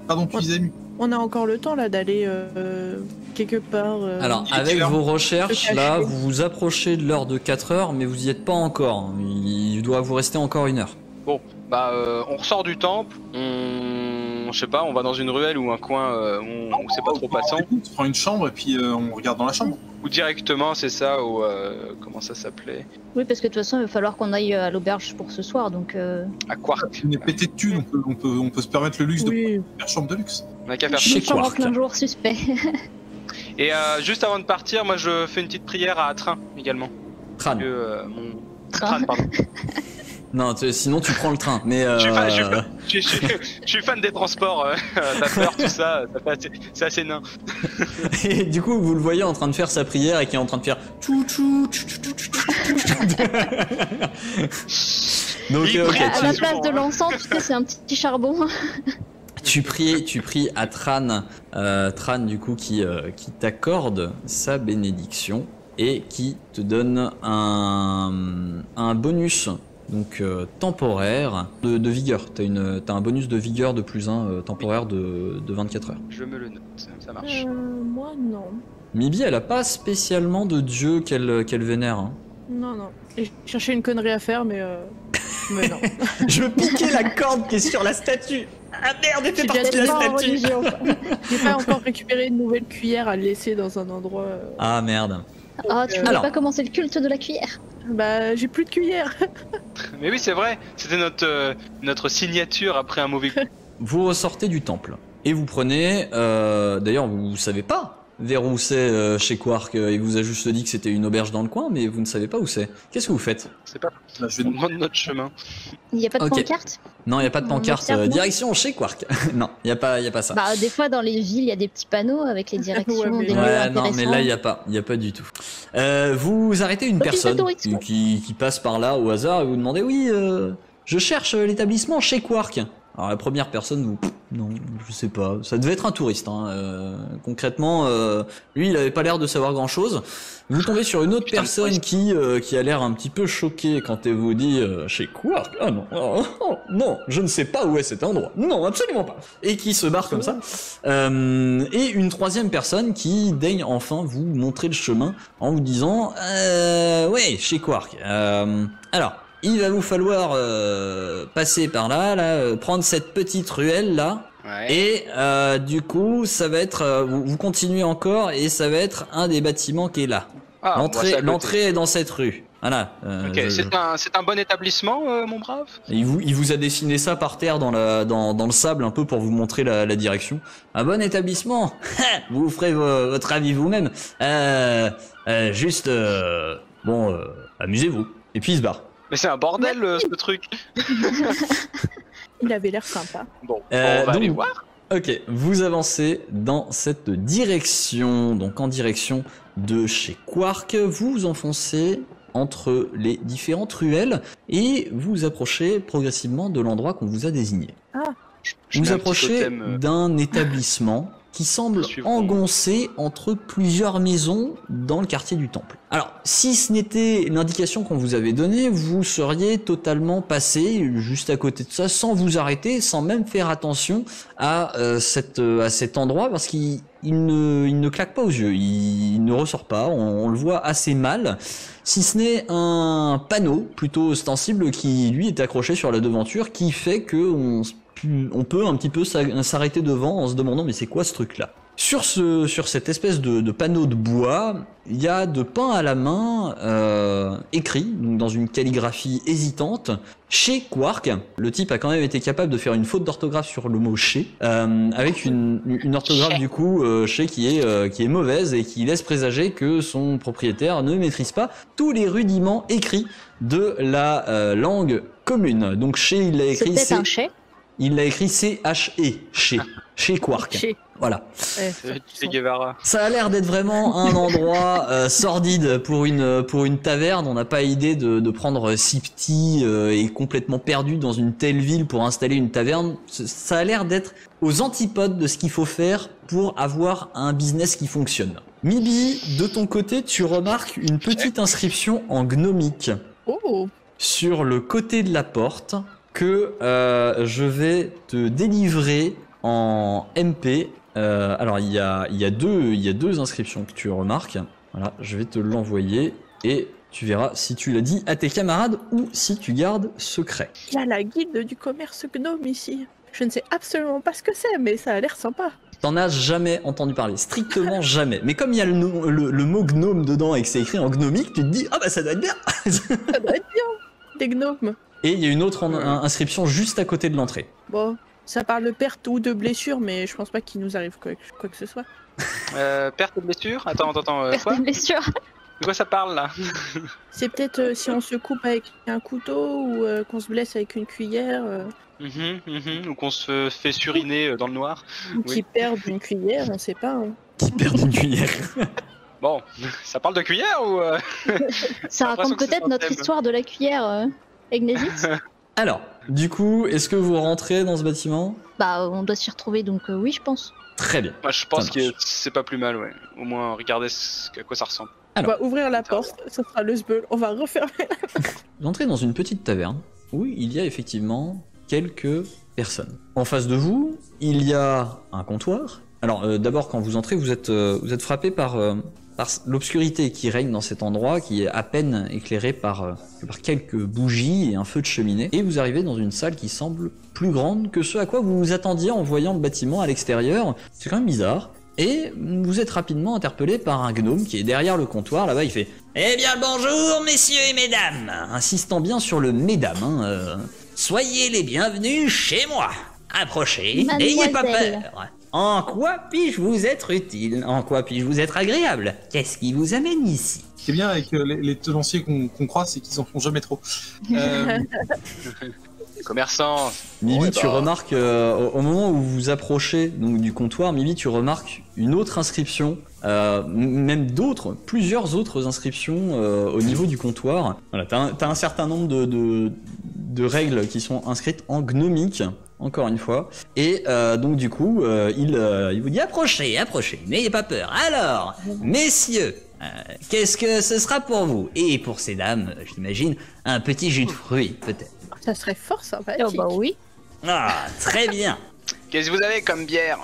Pardon, tu disais mieux. On a encore le temps là d'aller euh, quelque part. euh, Alors, avec vos recherches, là, vous vous approchez de l'heure de 4 heures, mais vous y êtes pas encore. Il doit vous rester encore une heure. Bah, euh, on ressort du temple, on. Je sais pas, on va dans une ruelle ou un coin euh, où c'est pas trop passant. On prend une chambre et puis euh, on regarde dans la chambre. Ou directement, c'est ça, ou. euh, comment ça s'appelait? Oui, parce que de toute façon, il va falloir qu'on aille à l'auberge pour ce soir, donc. euh, À Quark. On est pété de thunes, on peut, on, peut, on peut se permettre le luxe de faire chambre de luxe. On a qu'à faire Chez Quark. plein jour, suspect. (laughs) Et euh, juste avant de partir, moi je fais une petite prière à Train également. Tran. Que, euh, mon... Train. Tran, pardon. (laughs) Non, tu- sinon tu prends le train. Mais euh, Je suis fan, je suis fan. Je, je- je suis fan des transports, euh, (laughs) vapeur, tout ça, c'est assez nain. (laughs) et du coup, vous le voyez en train de faire sa prière et qui est en train de faire tchou tchou tchou tchou tchou. (laughs) Donc, euh, ok, prie à tu- la place de l'encens, tu sais, c'est un petit charbon. Tu pries, tu pries à Tran, euh, Tran du coup qui, euh, qui t'accorde sa bénédiction et qui te donne un, un bonus donc euh, temporaire de, de vigueur. T'as une, t'as un bonus de vigueur de plus 1 temporaire de, de 24 heures. Je me le note, ça marche. Euh, moi non. Mibi, elle a pas spécialement de dieu qu'elle qu'elle vénère. hein. Non, non. Et je cherchais une connerie à faire, mais. Euh... mais non. (laughs) Je piquais la corde qui est sur la statue. Ah merde, elle fait J'ai partie de la Pas en statue. religion. (laughs) J'ai pas encore récupéré une nouvelle cuillère à laisser dans un endroit. euh, Ah merde. Ah, tu euh, voulais Alors. pas commencer le culte de la cuillère Bah, j'ai plus de cuillère. (laughs) Mais oui, c'est vrai, c'était notre, euh, notre signature après un mauvais coup. Vous ressortez du temple et vous prenez. euh, D'ailleurs, vous savez pas vers où c'est euh, chez Quark. euh, Il vous a juste dit que c'était une auberge dans le coin, mais vous ne savez pas où c'est. Qu'est-ce que vous faites? C'est pas. Là, je vais On demande notre chemin. Il n'y a pas de pancarte? Non, il y a pas de pancarte. euh, direction chez Quark. (laughs) non, il y a pas, il y a pas ça. Bah, des fois, dans les villes, il y a des petits panneaux avec les (laughs) directions Ouais, mais- des lieux Ouais, non, mais là, il y a pas, il y a pas du tout. Euh, vous arrêtez une personne qui, qui passe par là au hasard et vous demandez oui, euh, je cherche l'établissement chez Quark. Alors la première personne, vous, non, je sais pas. Ça devait être un touriste. Hein. euh, concrètement, euh, lui, il avait pas l'air de savoir grand chose. Vous tombez sur une autre Putain, personne qui, euh, qui a l'air un petit peu choquée quand elle vous dit euh, chez Quark. Ah non, oh, oh, non, je ne sais pas où est cet endroit. Non, absolument pas. Et qui se barre comme ça. Euh, et une troisième personne qui daigne enfin vous montrer le chemin en vous disant euh, ouais chez Quark. Euh, alors il va vous falloir euh, passer par là, là, euh, prendre cette petite ruelle là, Ouais. et euh, du coup, ça va être, euh, vous, vous continuez encore, et ça va être un des bâtiments qui est là. Ah, L'entrée, l'entrée est dans cette rue. Voilà. euh, Ok, je- c'est un, c'est un bon établissement, euh, mon brave? Il vous, il vous a dessiné ça par terre dans, la, dans, dans le sable un peu pour vous montrer la, la direction. Un bon établissement? (laughs) vous ferez vo- votre avis vous-même. Euh, euh, juste, euh, bon, euh, amusez-vous. Et puis il se barre. Mais c'est un bordel, euh, ce truc (laughs) Il avait l'air sympa. Bon, Euh, on va donc- aller voir. Ok, vous avancez dans cette direction, donc en direction de chez Quark. Vous vous enfoncez entre les différentes ruelles et vous approchez progressivement de l'endroit qu'on vous a désigné. Je Vous mets un petit approchez totem, euh, d'un établissement qui semble engoncé entre plusieurs maisons dans le quartier du Temple. Alors, si ce n'était l'indication qu'on vous avait donnée, vous seriez totalement passé juste à côté de ça, sans vous arrêter, sans même faire attention à, euh, cette, euh, à cet endroit, parce qu'il il ne, il ne claque pas aux yeux, il, il ne ressort pas, on, on le voit assez mal, si ce n'est un panneau plutôt ostensible qui, lui, est accroché sur la devanture, qui fait que on, on peut un petit peu s'a- s'arrêter devant en se demandant mais c'est quoi ce truc là sur, ce, sur cette espèce de, de panneau de bois, il y a de pain à la main euh, écrit, donc dans une calligraphie hésitante, chez Quark. Le type a quand même été capable de faire une faute d'orthographe sur le mot chez, euh, avec une, une orthographe Chez. du coup euh, chez qui est, euh, qui est mauvaise et qui laisse présager que son propriétaire ne maîtrise pas tous les rudiments écrits de la euh, langue commune. Donc chez il l'a C'est écrit peut-être C- un chais. Il l'a écrit C-H-E, chez, chez Quark. Chez- Voilà. Ça a l'air d'être vraiment un endroit euh, sordide pour une pour une taverne. On n'a pas idée de, de prendre si petit euh, et complètement perdu dans une telle ville pour installer une taverne. Ça a l'air d'être aux antipodes de ce qu'il faut faire pour avoir un business qui fonctionne. Mibi, de ton côté, tu remarques une petite inscription en gnomique Oh, sur le côté de la porte que euh, je vais te délivrer en MP. Euh, alors il y a, il y, a deux, il y a deux inscriptions que tu remarques. Voilà, je vais te l'envoyer et tu verras si tu l'as dit à tes camarades ou si tu gardes secret. il y a la guilde du commerce gnome ici. Je ne sais absolument pas ce que c'est, mais ça a l'air sympa. T'en as jamais entendu parler, strictement (laughs) jamais. Mais comme il y a le, nom- le- le mot gnome dedans et que c'est écrit en gnomique, tu te dis ah bah ça doit être bien. Ça doit être bien. Des gnomes. Et il y a une autre en- inscription juste à côté de l'entrée. Bon, ça parle de perte ou de blessure, mais je pense pas qu'il nous arrive quoi, quoi que ce soit. (laughs) Euh, perte de blessure? Attends, attends, attends. euh, Perte quoi? de blessure. De quoi ça parle là? (laughs) C'est peut-être euh, si on se coupe avec un couteau ou euh, qu'on se blesse avec une cuillère euh, Mhm, mhm, Ou qu'on se fait suriner euh, dans le noir. ou Oui. qui perdent une cuillère, on sait pas. hein. (laughs) Qui perd une cuillère. Bon, ça parle de cuillère ou euh, Ça raconte peut-être notre thème. histoire de la cuillère, euh, Egnesis. (laughs) Alors, du coup, est-ce que vous rentrez dans ce bâtiment? Bah, on doit s'y retrouver, donc euh, oui, je pense. Très bien. Je pense Ça que c'est pas plus mal, ouais. Au moins, regardez ce- à quoi ça ressemble. Alors. On va ouvrir la porte, ça sera le sbeul. On va refermer. Vous (laughs) entrez dans une petite taverne où il y a effectivement quelques personnes. En face de vous, il y a un comptoir. Alors, euh, d'abord, quand vous entrez, vous êtes, euh, vous êtes frappé par, euh, par l'obscurité qui règne dans cet endroit, qui est à peine éclairé par, euh, par quelques bougies et un feu de cheminée. Et vous arrivez dans une salle qui semble plus grande que ce à quoi vous vous attendiez en voyant le bâtiment à l'extérieur. C'est quand même bizarre. Et vous êtes rapidement interpellé par un gnome qui est derrière le comptoir. Là-bas, il fait Eh bien, bonjour, messieurs et mesdames Insistant bien sur le mesdames. hein, euh, Soyez les bienvenus chez moi. Approchez, n'ayez pas peur. En quoi puis-je vous être utile? En quoi puis-je vous être agréable? Qu'est-ce qui vous amène ici? Ce qui est bien avec euh, les, les tenanciers qu'on qu'on croise, c'est qu'ils en font jamais trop. (laughs) Euh, Commerçant Mivi, Ouais, tu bah. remarques, euh, au, au moment où vous vous approchez donc, du comptoir, Mivi, tu remarques une autre inscription, euh, m- même d'autres, plusieurs autres inscriptions euh, au niveau du comptoir. Voilà, t'as un, t'as un certain nombre de, de, de règles qui sont inscrites en gnomique, encore une fois. Et euh, donc du coup, euh, il, euh, il vous dit approchez, approchez, n'ayez pas peur. Alors, messieurs, euh, qu'est-ce que ce sera pour vous? Et pour ces dames, j'imagine, un petit jus de fruits, peut-être. Ça serait fort sympathique. Oh, bah oui. Ah, très bien. Qu'est-ce que vous avez comme bière?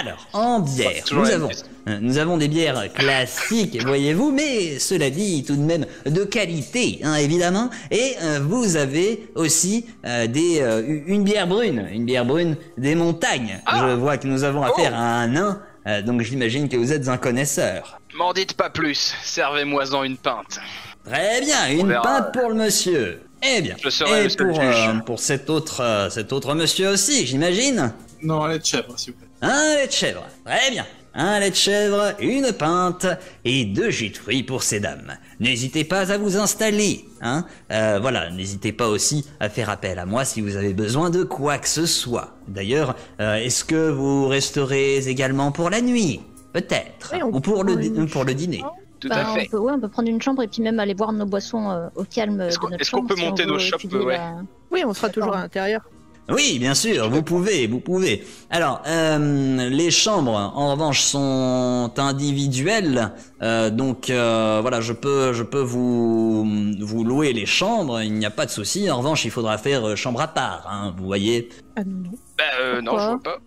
Alors, en bière, nous avons, euh, nous avons des bières classiques, voyez-vous, mais cela dit, tout de même de qualité, hein, évidemment. Et euh, vous avez aussi euh, des, euh, une bière brune, une bière brune des montagnes. Ah Je vois que nous avons Oh affaire à un nain, euh, donc j'imagine que vous êtes un connaisseur. M'en dites pas plus, servez-moi-en une pinte. Très bien, une verra. pinte pour le monsieur. Eh bien, Je serai et pour, euh, pour cet autre, euh, cet autre monsieur aussi, j'imagine. Non, lait de chèvre, s'il vous plaît. Un lait de chèvre, très bien. Un lait de chèvre, une pinte et deux jus de fruits pour ces dames. N'hésitez pas à vous installer, hein. Euh, voilà, n'hésitez pas aussi à faire appel à moi si vous avez besoin de quoi que ce soit. D'ailleurs, euh, est-ce que vous resterez également pour la nuit? Peut-être. Oui, Ou pour le, une pour le dîner. Tout Bah, à fait. On peut, ouais, on peut prendre une chambre et puis même aller boire nos boissons euh, au calme Est-ce de qu'on- notre est-ce qu'on chambre. peut si monter nos shops, ouais. la- Oui, on sera toujours à l'intérieur. Oui, bien sûr, vous pouvez, vous pouvez. Alors, euh, les chambres, en revanche, sont individuelles, euh, donc euh, voilà, je peux, je peux vous vous louer les chambres, il n'y a pas de souci. En revanche, il faudra faire chambre à part, hein, vous voyez. Ah non, non. Bah euh, non, je vois pas.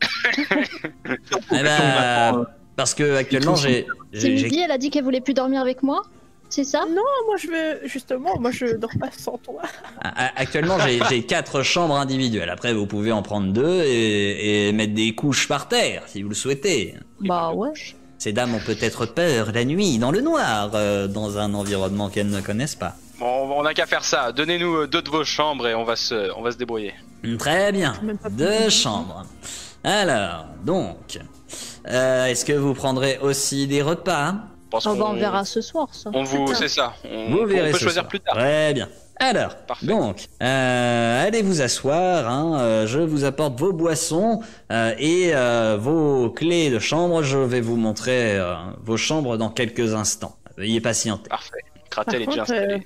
(laughs) Eh ben, parce que actuellement, j'ai, C'est j'ai, elle a dit qu'elle voulait plus dormir avec moi C'est ça? Non, moi je veux justement, moi je dors pas sans toi. actuellement, j'ai, quatre chambres individuelles. Après, vous pouvez en prendre deux et, et mettre des couches par terre, si vous le souhaitez. Bah ouais. Ces dames ont peut-être peur la nuit, dans le noir, euh, dans un environnement qu'elles ne connaissent pas. Bon, on n'a qu'à faire ça. Donnez-nous euh, deux de vos chambres et on va se, on va se débrouiller. Très bien. Même pas Deux plus. chambres. Alors, donc, euh, est-ce que vous prendrez aussi des repas? Parce Oh, bah, on qu'on- verra ce soir ça. On vous, c'est ça. On, Vous on verrez peut ce choisir soir. plus tard. Très bien. Alors, Parfait. donc, euh, allez vous asseoir. hein, euh, je vous apporte vos boissons euh, et euh, vos clés de chambre. Je vais vous montrer euh, vos chambres dans quelques instants. Veuillez patienter. Parfait. Kratel est Par déjà contre, installé.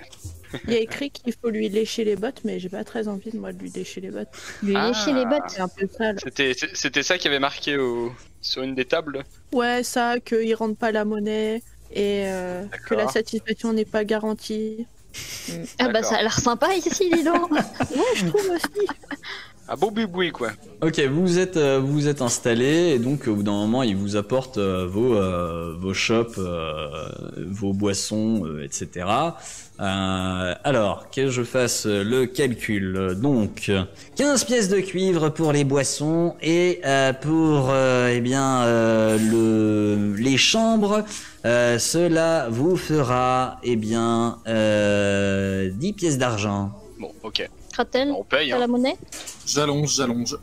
Il y a écrit qu'il faut lui lécher les bottes, mais j'ai pas très envie de moi de lui lécher les bottes. Lui Ah. lécher les bottes. C'est un peu sale. C'était, c'était ça qui avait marqué au, sur une des tables? Ouais, ça, qu'il rentre pas la monnaie et euh, que la satisfaction n'est pas garantie. Ah bah ça a l'air sympa ici, dis donc. (laughs) Ouais, je trouve aussi. Un beau buboui, quoi. Ok, vous êtes euh, vous êtes installé et donc au bout d'un moment, il vous apporte euh, vos euh, vos shops, euh, vos boissons, etc. Alors que je fasse le calcul. Donc 15 pièces de cuivre pour les boissons et pour eh bien le les chambres. cela vous fera eh bien euh, 10 pièces d'argent. Bon, ok. Kratel, On paye. Hein. la monnaie J'allonge, j'allonge.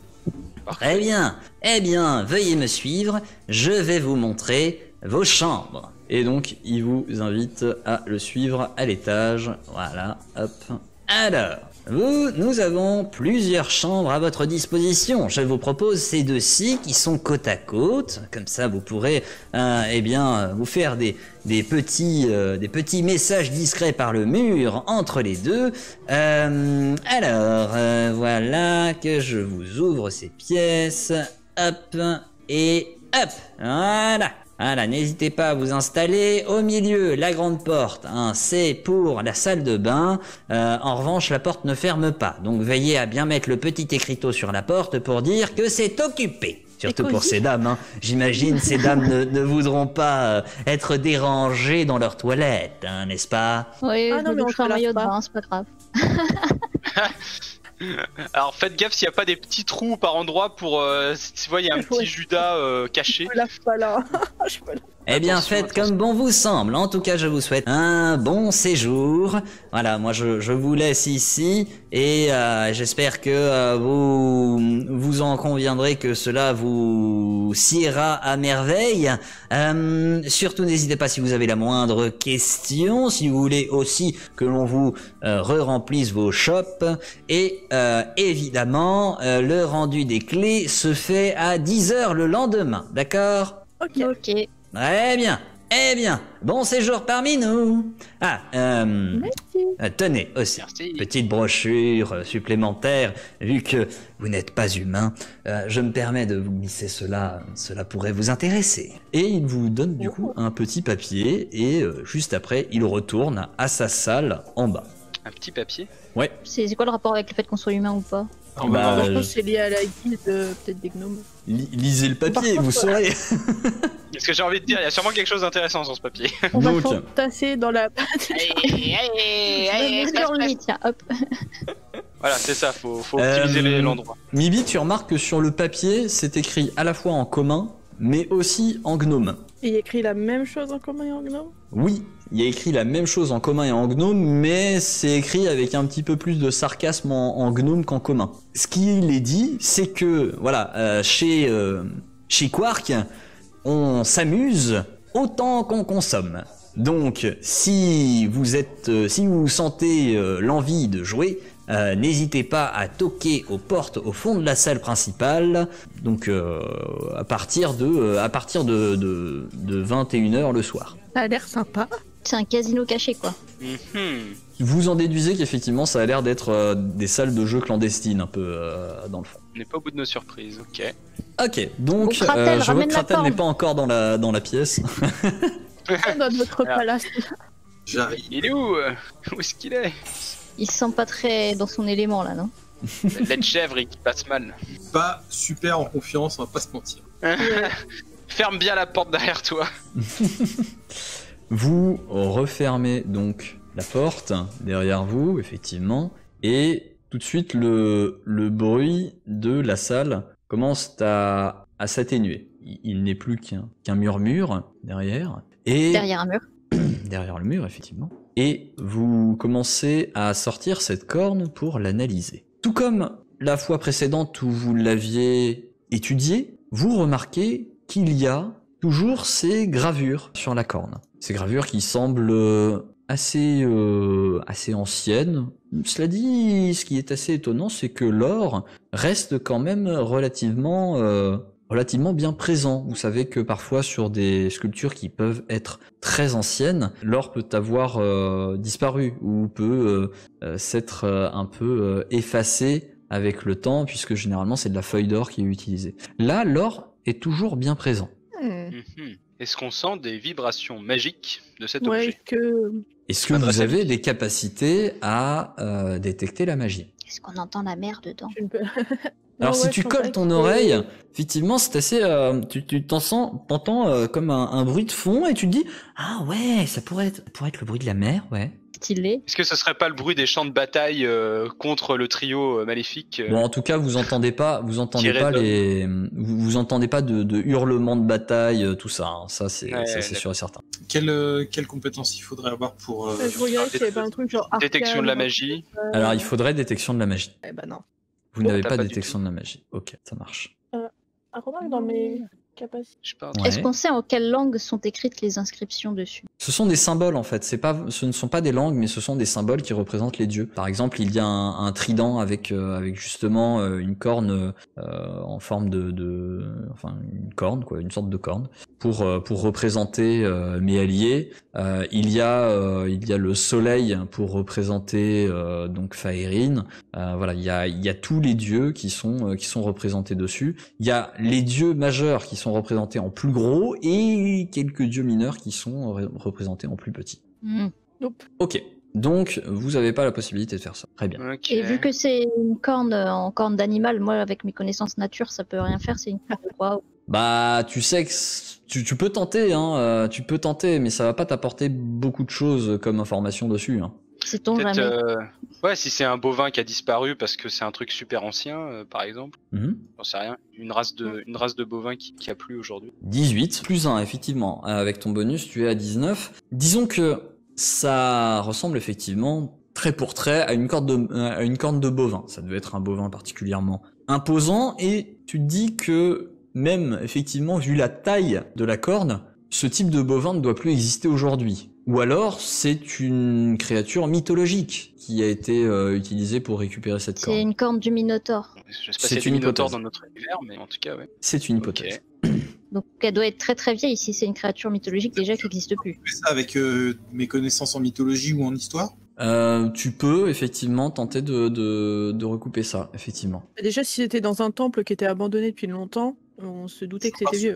Très bien. Eh bien, veuillez me suivre. Je vais vous montrer vos chambres. Et donc, il vous invite à le suivre à l'étage. Voilà, hop. Alors, vous, nous avons plusieurs chambres à votre disposition. Je vous propose ces deux-ci qui sont côte à côte. Comme ça, vous pourrez, euh, eh bien, vous faire des, des petits, euh, des petits messages discrets par le mur entre les deux. Euh, alors, euh, voilà que je vous ouvre ces pièces. Hop et hop. Voilà. Voilà, n'hésitez pas à vous installer. Au milieu, la grande porte, hein, c'est pour la salle de bain. Euh, en revanche, la porte ne ferme pas. Donc veillez à bien mettre le petit écriteau sur la porte pour dire que c'est occupé. Surtout pour ces dames, hein. J'imagine ces dames ne, ne voudront pas euh, être dérangées dans leur toilette, hein, n'est-ce pas? Oui, Ah non, mais on maillot de pas. bain, c'est pas grave. (laughs) Alors faites gaffe s'il n'y a pas des petits trous par endroit pour. Euh, si tu vois, il y a un (laughs) petit. Judas euh, caché. (laughs) Je me lave pas là. je suis pas là. Eh bien, Attention, faites attention. comme bon vous semble. En tout cas, je vous souhaite un bon séjour. Voilà, moi je, je vous laisse ici et euh, j'espère que euh, vous vous en conviendrez que cela vous siera à merveille. Euh, surtout, n'hésitez pas si vous avez la moindre question, si vous voulez aussi que l'on vous euh, re-remplisse vos shops. Et euh, évidemment, euh, le rendu des clés se fait à 10h le lendemain, d'accord? Ok. Ok. Très bien. Eh bien, bon séjour parmi nous. Ah, euh, euh, tenez aussi, Merci. petite brochure euh, supplémentaire, vu que vous n'êtes pas humain, euh, je me permets de vous glisser cela, cela pourrait vous intéresser. Et il vous donne du coup un petit papier, et euh, juste après, il retourne à sa salle en bas. Un petit papier? Ouais. C'est c'est quoi le rapport avec le fait qu'on soit humain ou pas? En Bah, Je pense que c'est lié à la guilde euh, peut-être des gnomes. Li- lisez le papier, vous saurez. (laughs) Parce que j'ai envie de dire, il y a sûrement quelque chose d'intéressant sur ce papier. (laughs) On Donc- va s'entasser dans la... (laughs) Je vais sur lui, tiens, hop. Voilà, c'est ça, faut, faut Euh, optimiser les- l'endroit. Mibi, tu remarques que sur le papier, c'est écrit à la fois en commun, mais aussi en gnome. Il écrit la même chose en commun et en gnome? Oui, il y a écrit la même chose en commun et en gnome, mais c'est écrit avec un petit peu plus de sarcasme en, gnome qu'en commun. Ce qu'il est dit, c'est que voilà, euh, chez euh, chez Quark, on s'amuse autant qu'on consomme. Donc, si vous êtes, euh, si vous sentez l'envie de jouer, n'hésitez pas à toquer aux portes au fond de la salle principale. Donc, à partir de, de 21h le soir. Ça a l'air sympa. C'est un casino caché, quoi. Mhm. Vous en déduisez qu'effectivement, ça a l'air d'être euh, des salles de jeux clandestines un peu euh, dans le fond. On n'est pas au bout de nos surprises, ok. Ok, donc Bon, Kratel, euh, je vois que la Kratel n'est pas encore dans la, dans la pièce. Dans notre Alors. palace. J'arrive. Il est où Où est-ce qu'il est? Il se sent pas très dans son élément, là, non? De chèvre et qui passe mal. Pas super en confiance, on va pas se mentir. (laughs) Ferme bien la porte derrière toi. (laughs) Vous refermez donc la porte derrière vous, effectivement, et tout de suite le, le bruit de la salle commence à, à s'atténuer. Il, il n'est plus qu'un qu'un murmure derrière. Et Derrière un mur. (clears throat) derrière le mur, effectivement. Et vous commencez à sortir cette corne pour l'analyser. Tout comme la fois précédente où vous l'aviez étudiée, vous remarquez qu'il y a toujours ces gravures sur la corne. Ces gravures qui semblent euh, assez, euh, assez anciennes. Cela dit, ce qui est assez étonnant, c'est que l'or reste quand même relativement, euh, relativement bien présent. Vous savez que parfois sur des sculptures qui peuvent être très anciennes, l'or peut avoir euh, disparu ou peut euh, euh, s'être euh, un peu euh, effacé avec le temps, puisque généralement c'est de la feuille d'or qui est utilisée. Là, l'or est toujours bien présent. Hmm. Est-ce qu'on sent des vibrations magiques de cet Ouais, objet que... Est-ce que vous avez des capacités à euh, détecter la magie Est-ce qu'on entend la mer dedans (laughs) Alors si ouais, tu colles ton que- oreille, effectivement c'est assez, euh, tu tu t'en sens, t'entends euh, comme un, un bruit de fond et tu te dis ah ouais ça pourrait être, ça pourrait être le bruit de la mer ouais. Stylé. Est-ce que ce serait pas le bruit des champs de bataille euh, contre le trio euh, maléfique euh, Bon en tout cas vous entendez pas, vous entendez pas de- les, vous, vous entendez pas de, de hurlements de bataille tout ça, hein. ça c'est Ouais, sûr et certain. Quelle, euh, quelle compétence il faudrait avoir pour. euh, Détection de la magie. euh, Alors il faudrait détection de la magie. Eh ben non. Vous n'avez pas pas détection de la magie. Ok ça marche. Remarque dans mes Ouais. Est-ce qu'on sait en quelle langue sont écrites les inscriptions dessus? Ce sont des symboles en fait. C'est pas, ce ne sont pas des langues, mais ce sont des symboles qui représentent les dieux. Par exemple, il y a un, un trident avec euh, avec justement euh, une corne euh, en forme de, de, enfin une corne quoi, une sorte de corne pour euh, pour représenter euh, mes alliés. Euh, il y a euh, il y a le soleil pour représenter euh, donc Faerine. Euh, voilà, il y a il y a tous les dieux qui sont euh, qui sont représentés dessus. Il y a les dieux majeurs qui sont représentés en plus gros et quelques dieux mineurs qui sont ré- représentés en plus petits. Hmm. Ok, donc vous n'avez pas la possibilité de faire ça. Très bien. Et vu que c'est une corne euh, en corne d'animal, moi avec mes connaissances nature, ça peut rien faire, c'est une roi. Bah, tu sais que tu peux tenter, hein, euh, tu peux tenter, mais ça va pas t'apporter beaucoup de choses comme information dessus. Hein. Sait-on jamais euh, Ouais, si c'est un bovin qui a disparu parce que c'est un truc super ancien, euh, par exemple. Mhm. J'en sais rien. Une race de, une race de bovins qui, qui a plus aujourd'hui. 18 plus 1, effectivement. Euh, Avec ton bonus, tu es à 19. Disons que ça ressemble effectivement très pour trait à une corne de, à une corne de bovin. Ça devait être un bovin particulièrement imposant et tu te dis que même effectivement vu la taille de la corne, ce type de bovin ne doit plus exister aujourd'hui. Ou alors c'est une créature mythologique qui a été euh, utilisée pour récupérer cette C'est corne. une corne du Minotaure. Je sais pas C'est une hypothèse. dans notre univers, mais en tout cas, ouais. C'est une hypothèse. (coughs) Donc elle doit être très très vieille si c'est une créature mythologique déjà qui n'existe plus. Je fais ça avec euh, mes connaissances en mythologie ou en histoire? Euh, tu peux effectivement tenter de, de, de recouper ça, effectivement. Déjà, si c'était dans un temple qui était abandonné depuis longtemps, on se doutait que c'était vieux.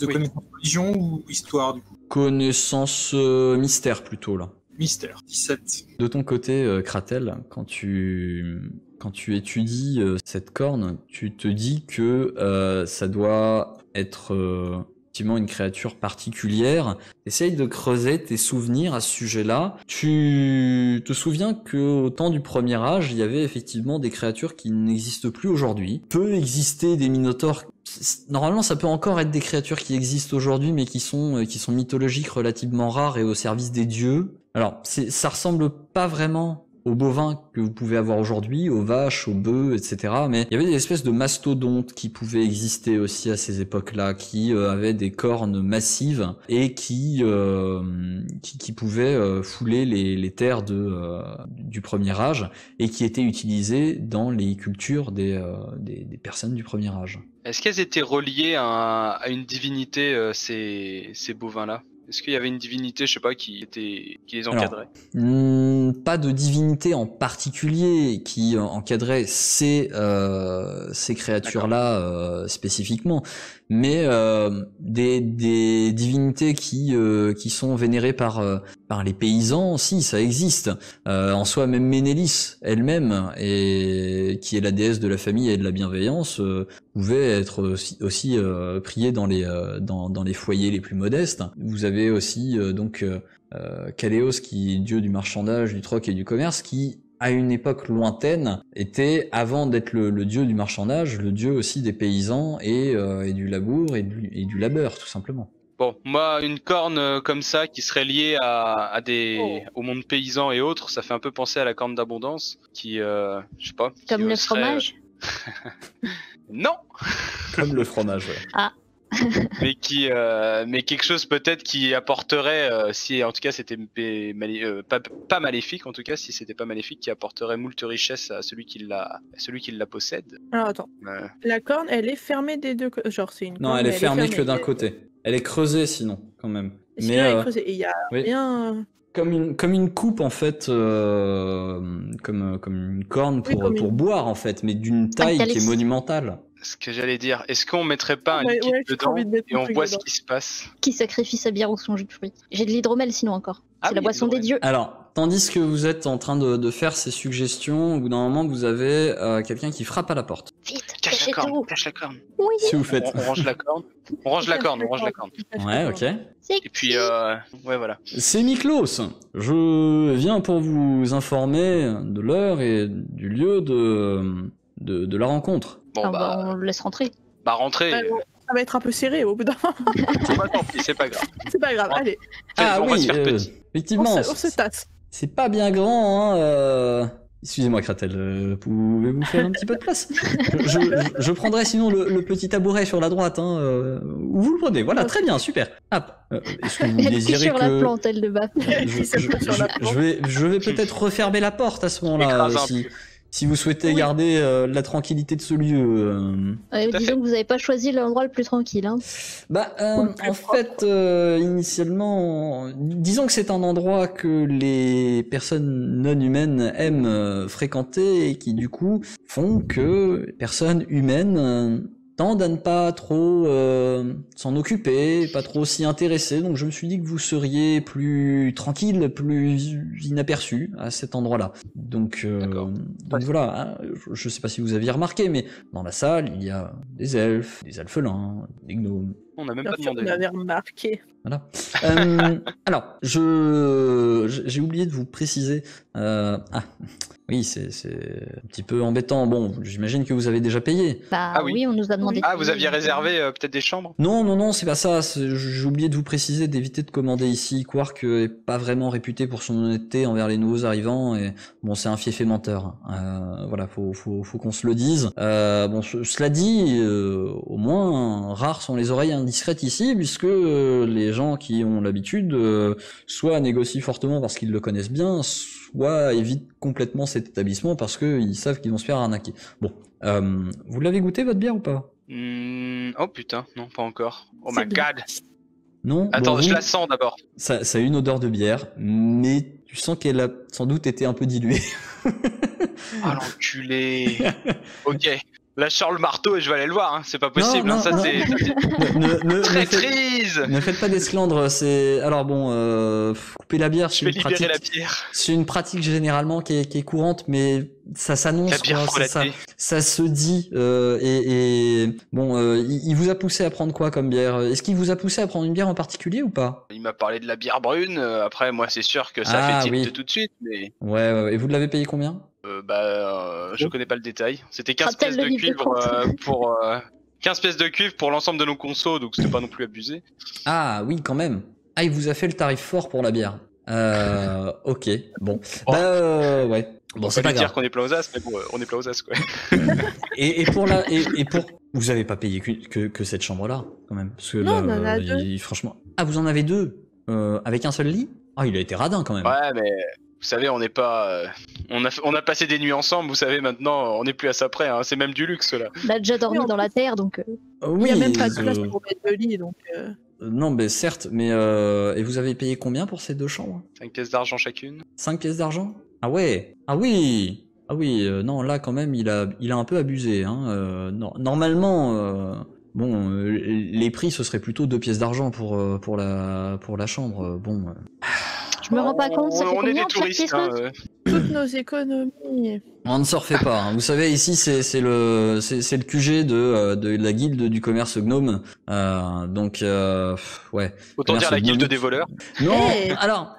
De Oui. connaissances religion ou histoire, du coup. Connaissance euh, mystère plutôt là. Mystère. 17. De ton côté, euh, Kratel, quand tu quand tu étudies euh, cette corne, tu te dis que euh, ça doit être euh, effectivement une créature particulière. Essaye de creuser tes souvenirs à ce sujet-là. Tu te souviens que au temps du premier âge, il y avait effectivement des créatures qui n'existent plus aujourd'hui. Peut exister des minotaures. Normalement, ça peut encore être des créatures qui existent aujourd'hui, mais qui sont euh, qui sont mythologiques, relativement rares et au service des dieux. Alors, ça ressemble pas vraiment aux bovins que vous pouvez avoir aujourd'hui, aux vaches, aux bœufs, etc. Mais il y avait des espèces de mastodontes qui pouvaient exister aussi à ces époques-là, qui euh, avaient des cornes massives et qui euh, qui, pouvaient euh, fouler les, les terres de euh, du premier âge et qui étaient utilisées dans les cultures des, des, personnes du premier âge. Est-ce qu'elles étaient reliées à, à une divinité, ces, ces bovins-là? Est-ce qu'il y avait une divinité, je sais pas, qui, était, qui les Alors, encadrait Hmm, pas de divinité en particulier qui euh, encadrait ces, euh, ces créatures-là euh, spécifiquement, mais euh, des, des divinités qui, euh, qui sont vénérées par, euh, par les paysans, si, ça existe. Euh, en soi, même Ménélis elle-même, et qui est la déesse de la famille et de la bienveillance, pouvait être aussi, aussi priée dans les, dans, les foyers les plus modestes. Vous avez aussi donc Kaléos, qui est dieu du marchandage, du troc et du commerce, qui à une époque lointaine était, avant d'être le, le dieu du marchandage, le dieu aussi des paysans et, euh, et du labour et du, et du labeur, tout simplement. Bon, moi, une corne euh, comme ça qui serait liée à, à des, au monde paysan et autres, ça fait un peu penser à la corne d'abondance, qui, euh, je sais pas. qui, Comme euh, le serait- fromage. (laughs) Non, Comme le fromage, ouais. (laughs) mais qui, euh, mais quelque chose peut-être qui apporterait, euh, si en tout cas c'était euh, pas, pas maléfique, en tout cas si c'était pas maléfique, qui apporterait moult richesse à celui qui la, celui qui la possède. Alors attends, Euh, la corne, elle est fermée des deux côtés. Genre, c'est une Non, corne, elle est fermée que d'un côté. Elle est creusée sinon, quand même. Mais elle est creusée. Et il y a oui. rien. comme une comme une coupe en fait, euh, comme comme une corne Oui, pour comme pour une- boire en fait, mais d'une taille qui est monumentale. Ce que j'allais dire, est-ce qu'on mettrait pas un Ouais, liquide ouais, dedans de et on voit ce qui se passe Qui sacrifie sa bière ou son jus de fruits? J'ai de l'hydromel sinon encore. Ah c'est la boisson des dieux. Alors, tandis que vous êtes en train de, de faire ces suggestions, au bout d'un moment, vous avez euh, quelqu'un qui frappe à la porte. Vite, Cache la corne, cache la corne. Oui, Si vous On, faites. on range la corne. On range la corne, on range la corne. Ouais, ok. c'est Et puis, euh, ouais, voilà. C'est Miklos. Je viens pour vous informer de l'heure et du lieu de, de, de la rencontre. Bon, Ah, bah, bah, on le laisse rentrer. bah. Ouais, bon, Ça va être un peu serré au bout d'un moment. Bah, tant pis, (laughs) c'est pas grave. C'est pas grave, (laughs) allez, Ah on va se oui, faire euh, petit. on effectivement, se, on se tasse. c'est pas bien grand. Hein, euh, Excusez-moi, Kratel, euh, pouvez-vous faire un petit peu de place? Je, je, je prendrai sinon le, le petit tabouret sur la droite. Hein, euh, où vous le prenez Voilà, très bien, super. Hop. Euh, Est-ce que vous désirez sur la que plante, elle de bas. je, je- pose sur je- la plante. je vais, je vais peut-être refermer la porte à ce moment-là, si. Si vous souhaitez Oui. garder euh, la tranquillité de ce lieu. euh. Ouais, disons fait. que vous n'avez pas choisi l'endroit le plus tranquille. Hein. Bah, euh, en fait, euh, initialement, disons que c'est un endroit que les personnes non humaines aiment euh, fréquenter et qui du coup font que les personnes humaines euh, tendent à ne pas trop euh, s'en occuper, pas trop s'y intéresser. Donc je me suis dit que vous seriez plus tranquille, plus inaperçu à cet endroit-là. Donc, euh, donc voilà, hein, je, je sais pas si vous aviez remarqué, mais dans la salle, il y a des elfes, des alphelins, des gnomes. On n'a même Bien pas sûr, on demandé. avait remarqué. Voilà. Euh, (laughs) alors, je j'ai oublié de vous préciser. Euh, ah, oui, c'est c'est un petit peu embêtant. Bon, j'imagine que vous avez déjà payé. Bah Ah oui. oui. on nous a demandé. Ah, de vous payer, aviez réservé euh, peut-être des chambres? Non, non, non, c'est pas ça. J'ai oublié de vous préciser, d'éviter de commander ici. Quark est pas vraiment réputé pour son honnêteté envers les nouveaux arrivants. Et bon, c'est un fief et menteur. Euh, voilà, faut, faut, faut qu'on se le dise. Euh, bon, ce- cela dit, euh, au moins, rares sont les oreilles indiscrètes ici, puisque euh, les gens qui ont l'habitude, euh, soit négocient fortement parce qu'ils le connaissent bien, soit évitent complètement cet établissement parce qu'ils savent qu'ils vont se faire arnaquer. Bon, euh, vous l'avez goûté votre bière ou pas? Hmm, Oh putain, non, pas encore. Oh my bien. god. Non Attends, Bon, je vous- la sens d'abord. ça, ça a une odeur de bière, mais tu sens qu'elle a sans doute été un peu diluée. Ah l'enculé. (laughs) ok. Là, je sors le marteau et je vais aller le voir. Hein. C'est pas possible. Non, hein. non, Ça, c'est (laughs) ça, (laughs) traîtrise. Ne faites pas d'esclandre, c'est... Alors bon, euh, couper la bière, Je c'est une, pratique... la bière. c'est une pratique généralement qui est, qui est courante, mais ça s'annonce, ça, se dit. euh, et, et bon, euh, il, il vous a poussé à prendre quoi comme bière? Est-ce qu'il vous a poussé à prendre une bière en particulier ou pas? Il m'a parlé de la bière brune. euh, Après, moi, c'est sûr que ça Ah, fait tilt oui. tout de suite, mais ouais, ouais, ouais. Et vous l'avez payé combien? Euh, bah, euh, je connais pas le détail. C'était 15 Rappelle pièces de cuivre euh, pour euh, 15 pièces de cuivre pour l'ensemble de nos consos, donc c'était pas non plus abusé. Ah oui, quand même. Ah, il vous a fait le tarif fort pour la bière. Euh, ok, bon. Oh. Bah euh, ouais. Bon, On c'est peut pas dire qu'on est plein aux as, mais bon, on est plein aux as, quoi. (laughs) Et, et pour la, et, et pour, vous avez pas payé que, que, que cette chambre-là, quand même, parce que Non, là, on en a euh, deux. il- franchement. Ah, vous en avez deux, euh, avec un seul lit? Ah, il a été radin quand même. Ouais, mais vous savez, on n'est pas. euh, on, a, on a passé des nuits ensemble, vous savez, maintenant, on n'est plus à ça près, hein, c'est même du luxe, là. On a déjà dormi Oui, dans la terre, donc. euh, Euh, Il oui. n'y a même pas de place pour mettre de lit, donc. Non, mais certes, mais euh, et vous avez payé combien pour ces deux chambres? 5 pièces d'argent chacune. 5 pièces d'argent? Ah ouais? Ah oui Ah oui, euh, non, là quand même, il a, il a un peu abusé. Hein. euh, non, normalement, euh, bon, euh, les prix, ce serait plutôt 2 pièces d'argent pour, euh, pour, la, pour la chambre. Bon, euh, Je me rends pas compte, ça fait on est des touristes, hein, euh. Toutes nos économies. on ne se refait pas. hein. Vous savez, ici, c'est le, c'est le QG de, euh, de la guilde du commerce gnome. Euh, donc, euh, ouais. Autant Merci, dire la guilde des voleurs. Non, Hey alors.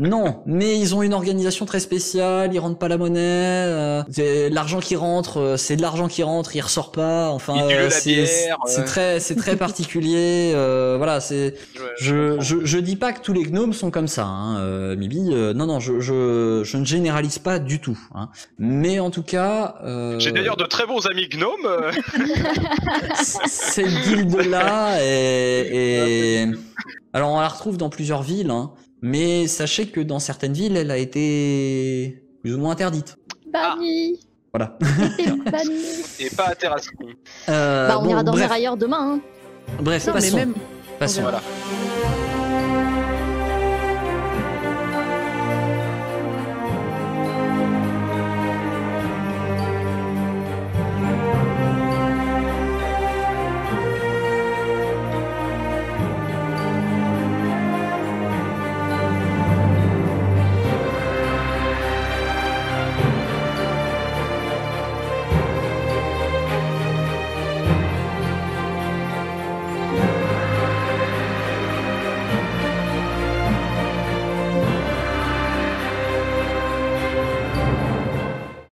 Non, mais ils ont une organisation très spéciale, ils rendent pas la monnaie, euh, c'est- l'argent qui rentre, euh, c'est de l'argent qui rentre, il ressort pas, enfin euh, la c'est très c'est très particulier, euh, voilà, c'est je, je je dis pas que tous les gnomes sont comme ça, hein, euh, Mibi, euh, non non, je, je je ne généralise pas du tout, hein, mais en tout cas, euh, J'ai d'ailleurs de très bons amis gnomes. euh, cette guilde-là est, est- (laughs) Alors, on la retrouve dans plusieurs villes, hein, mais sachez que dans certaines villes, elle a été plus ou moins interdite. Banni Voilà. T'es (laughs) banni et pas à Terrascon. Euh, Bah, on bon, ira dormir bref, ailleurs demain, hein. bref, Non, mais passons. même. passons. Voilà.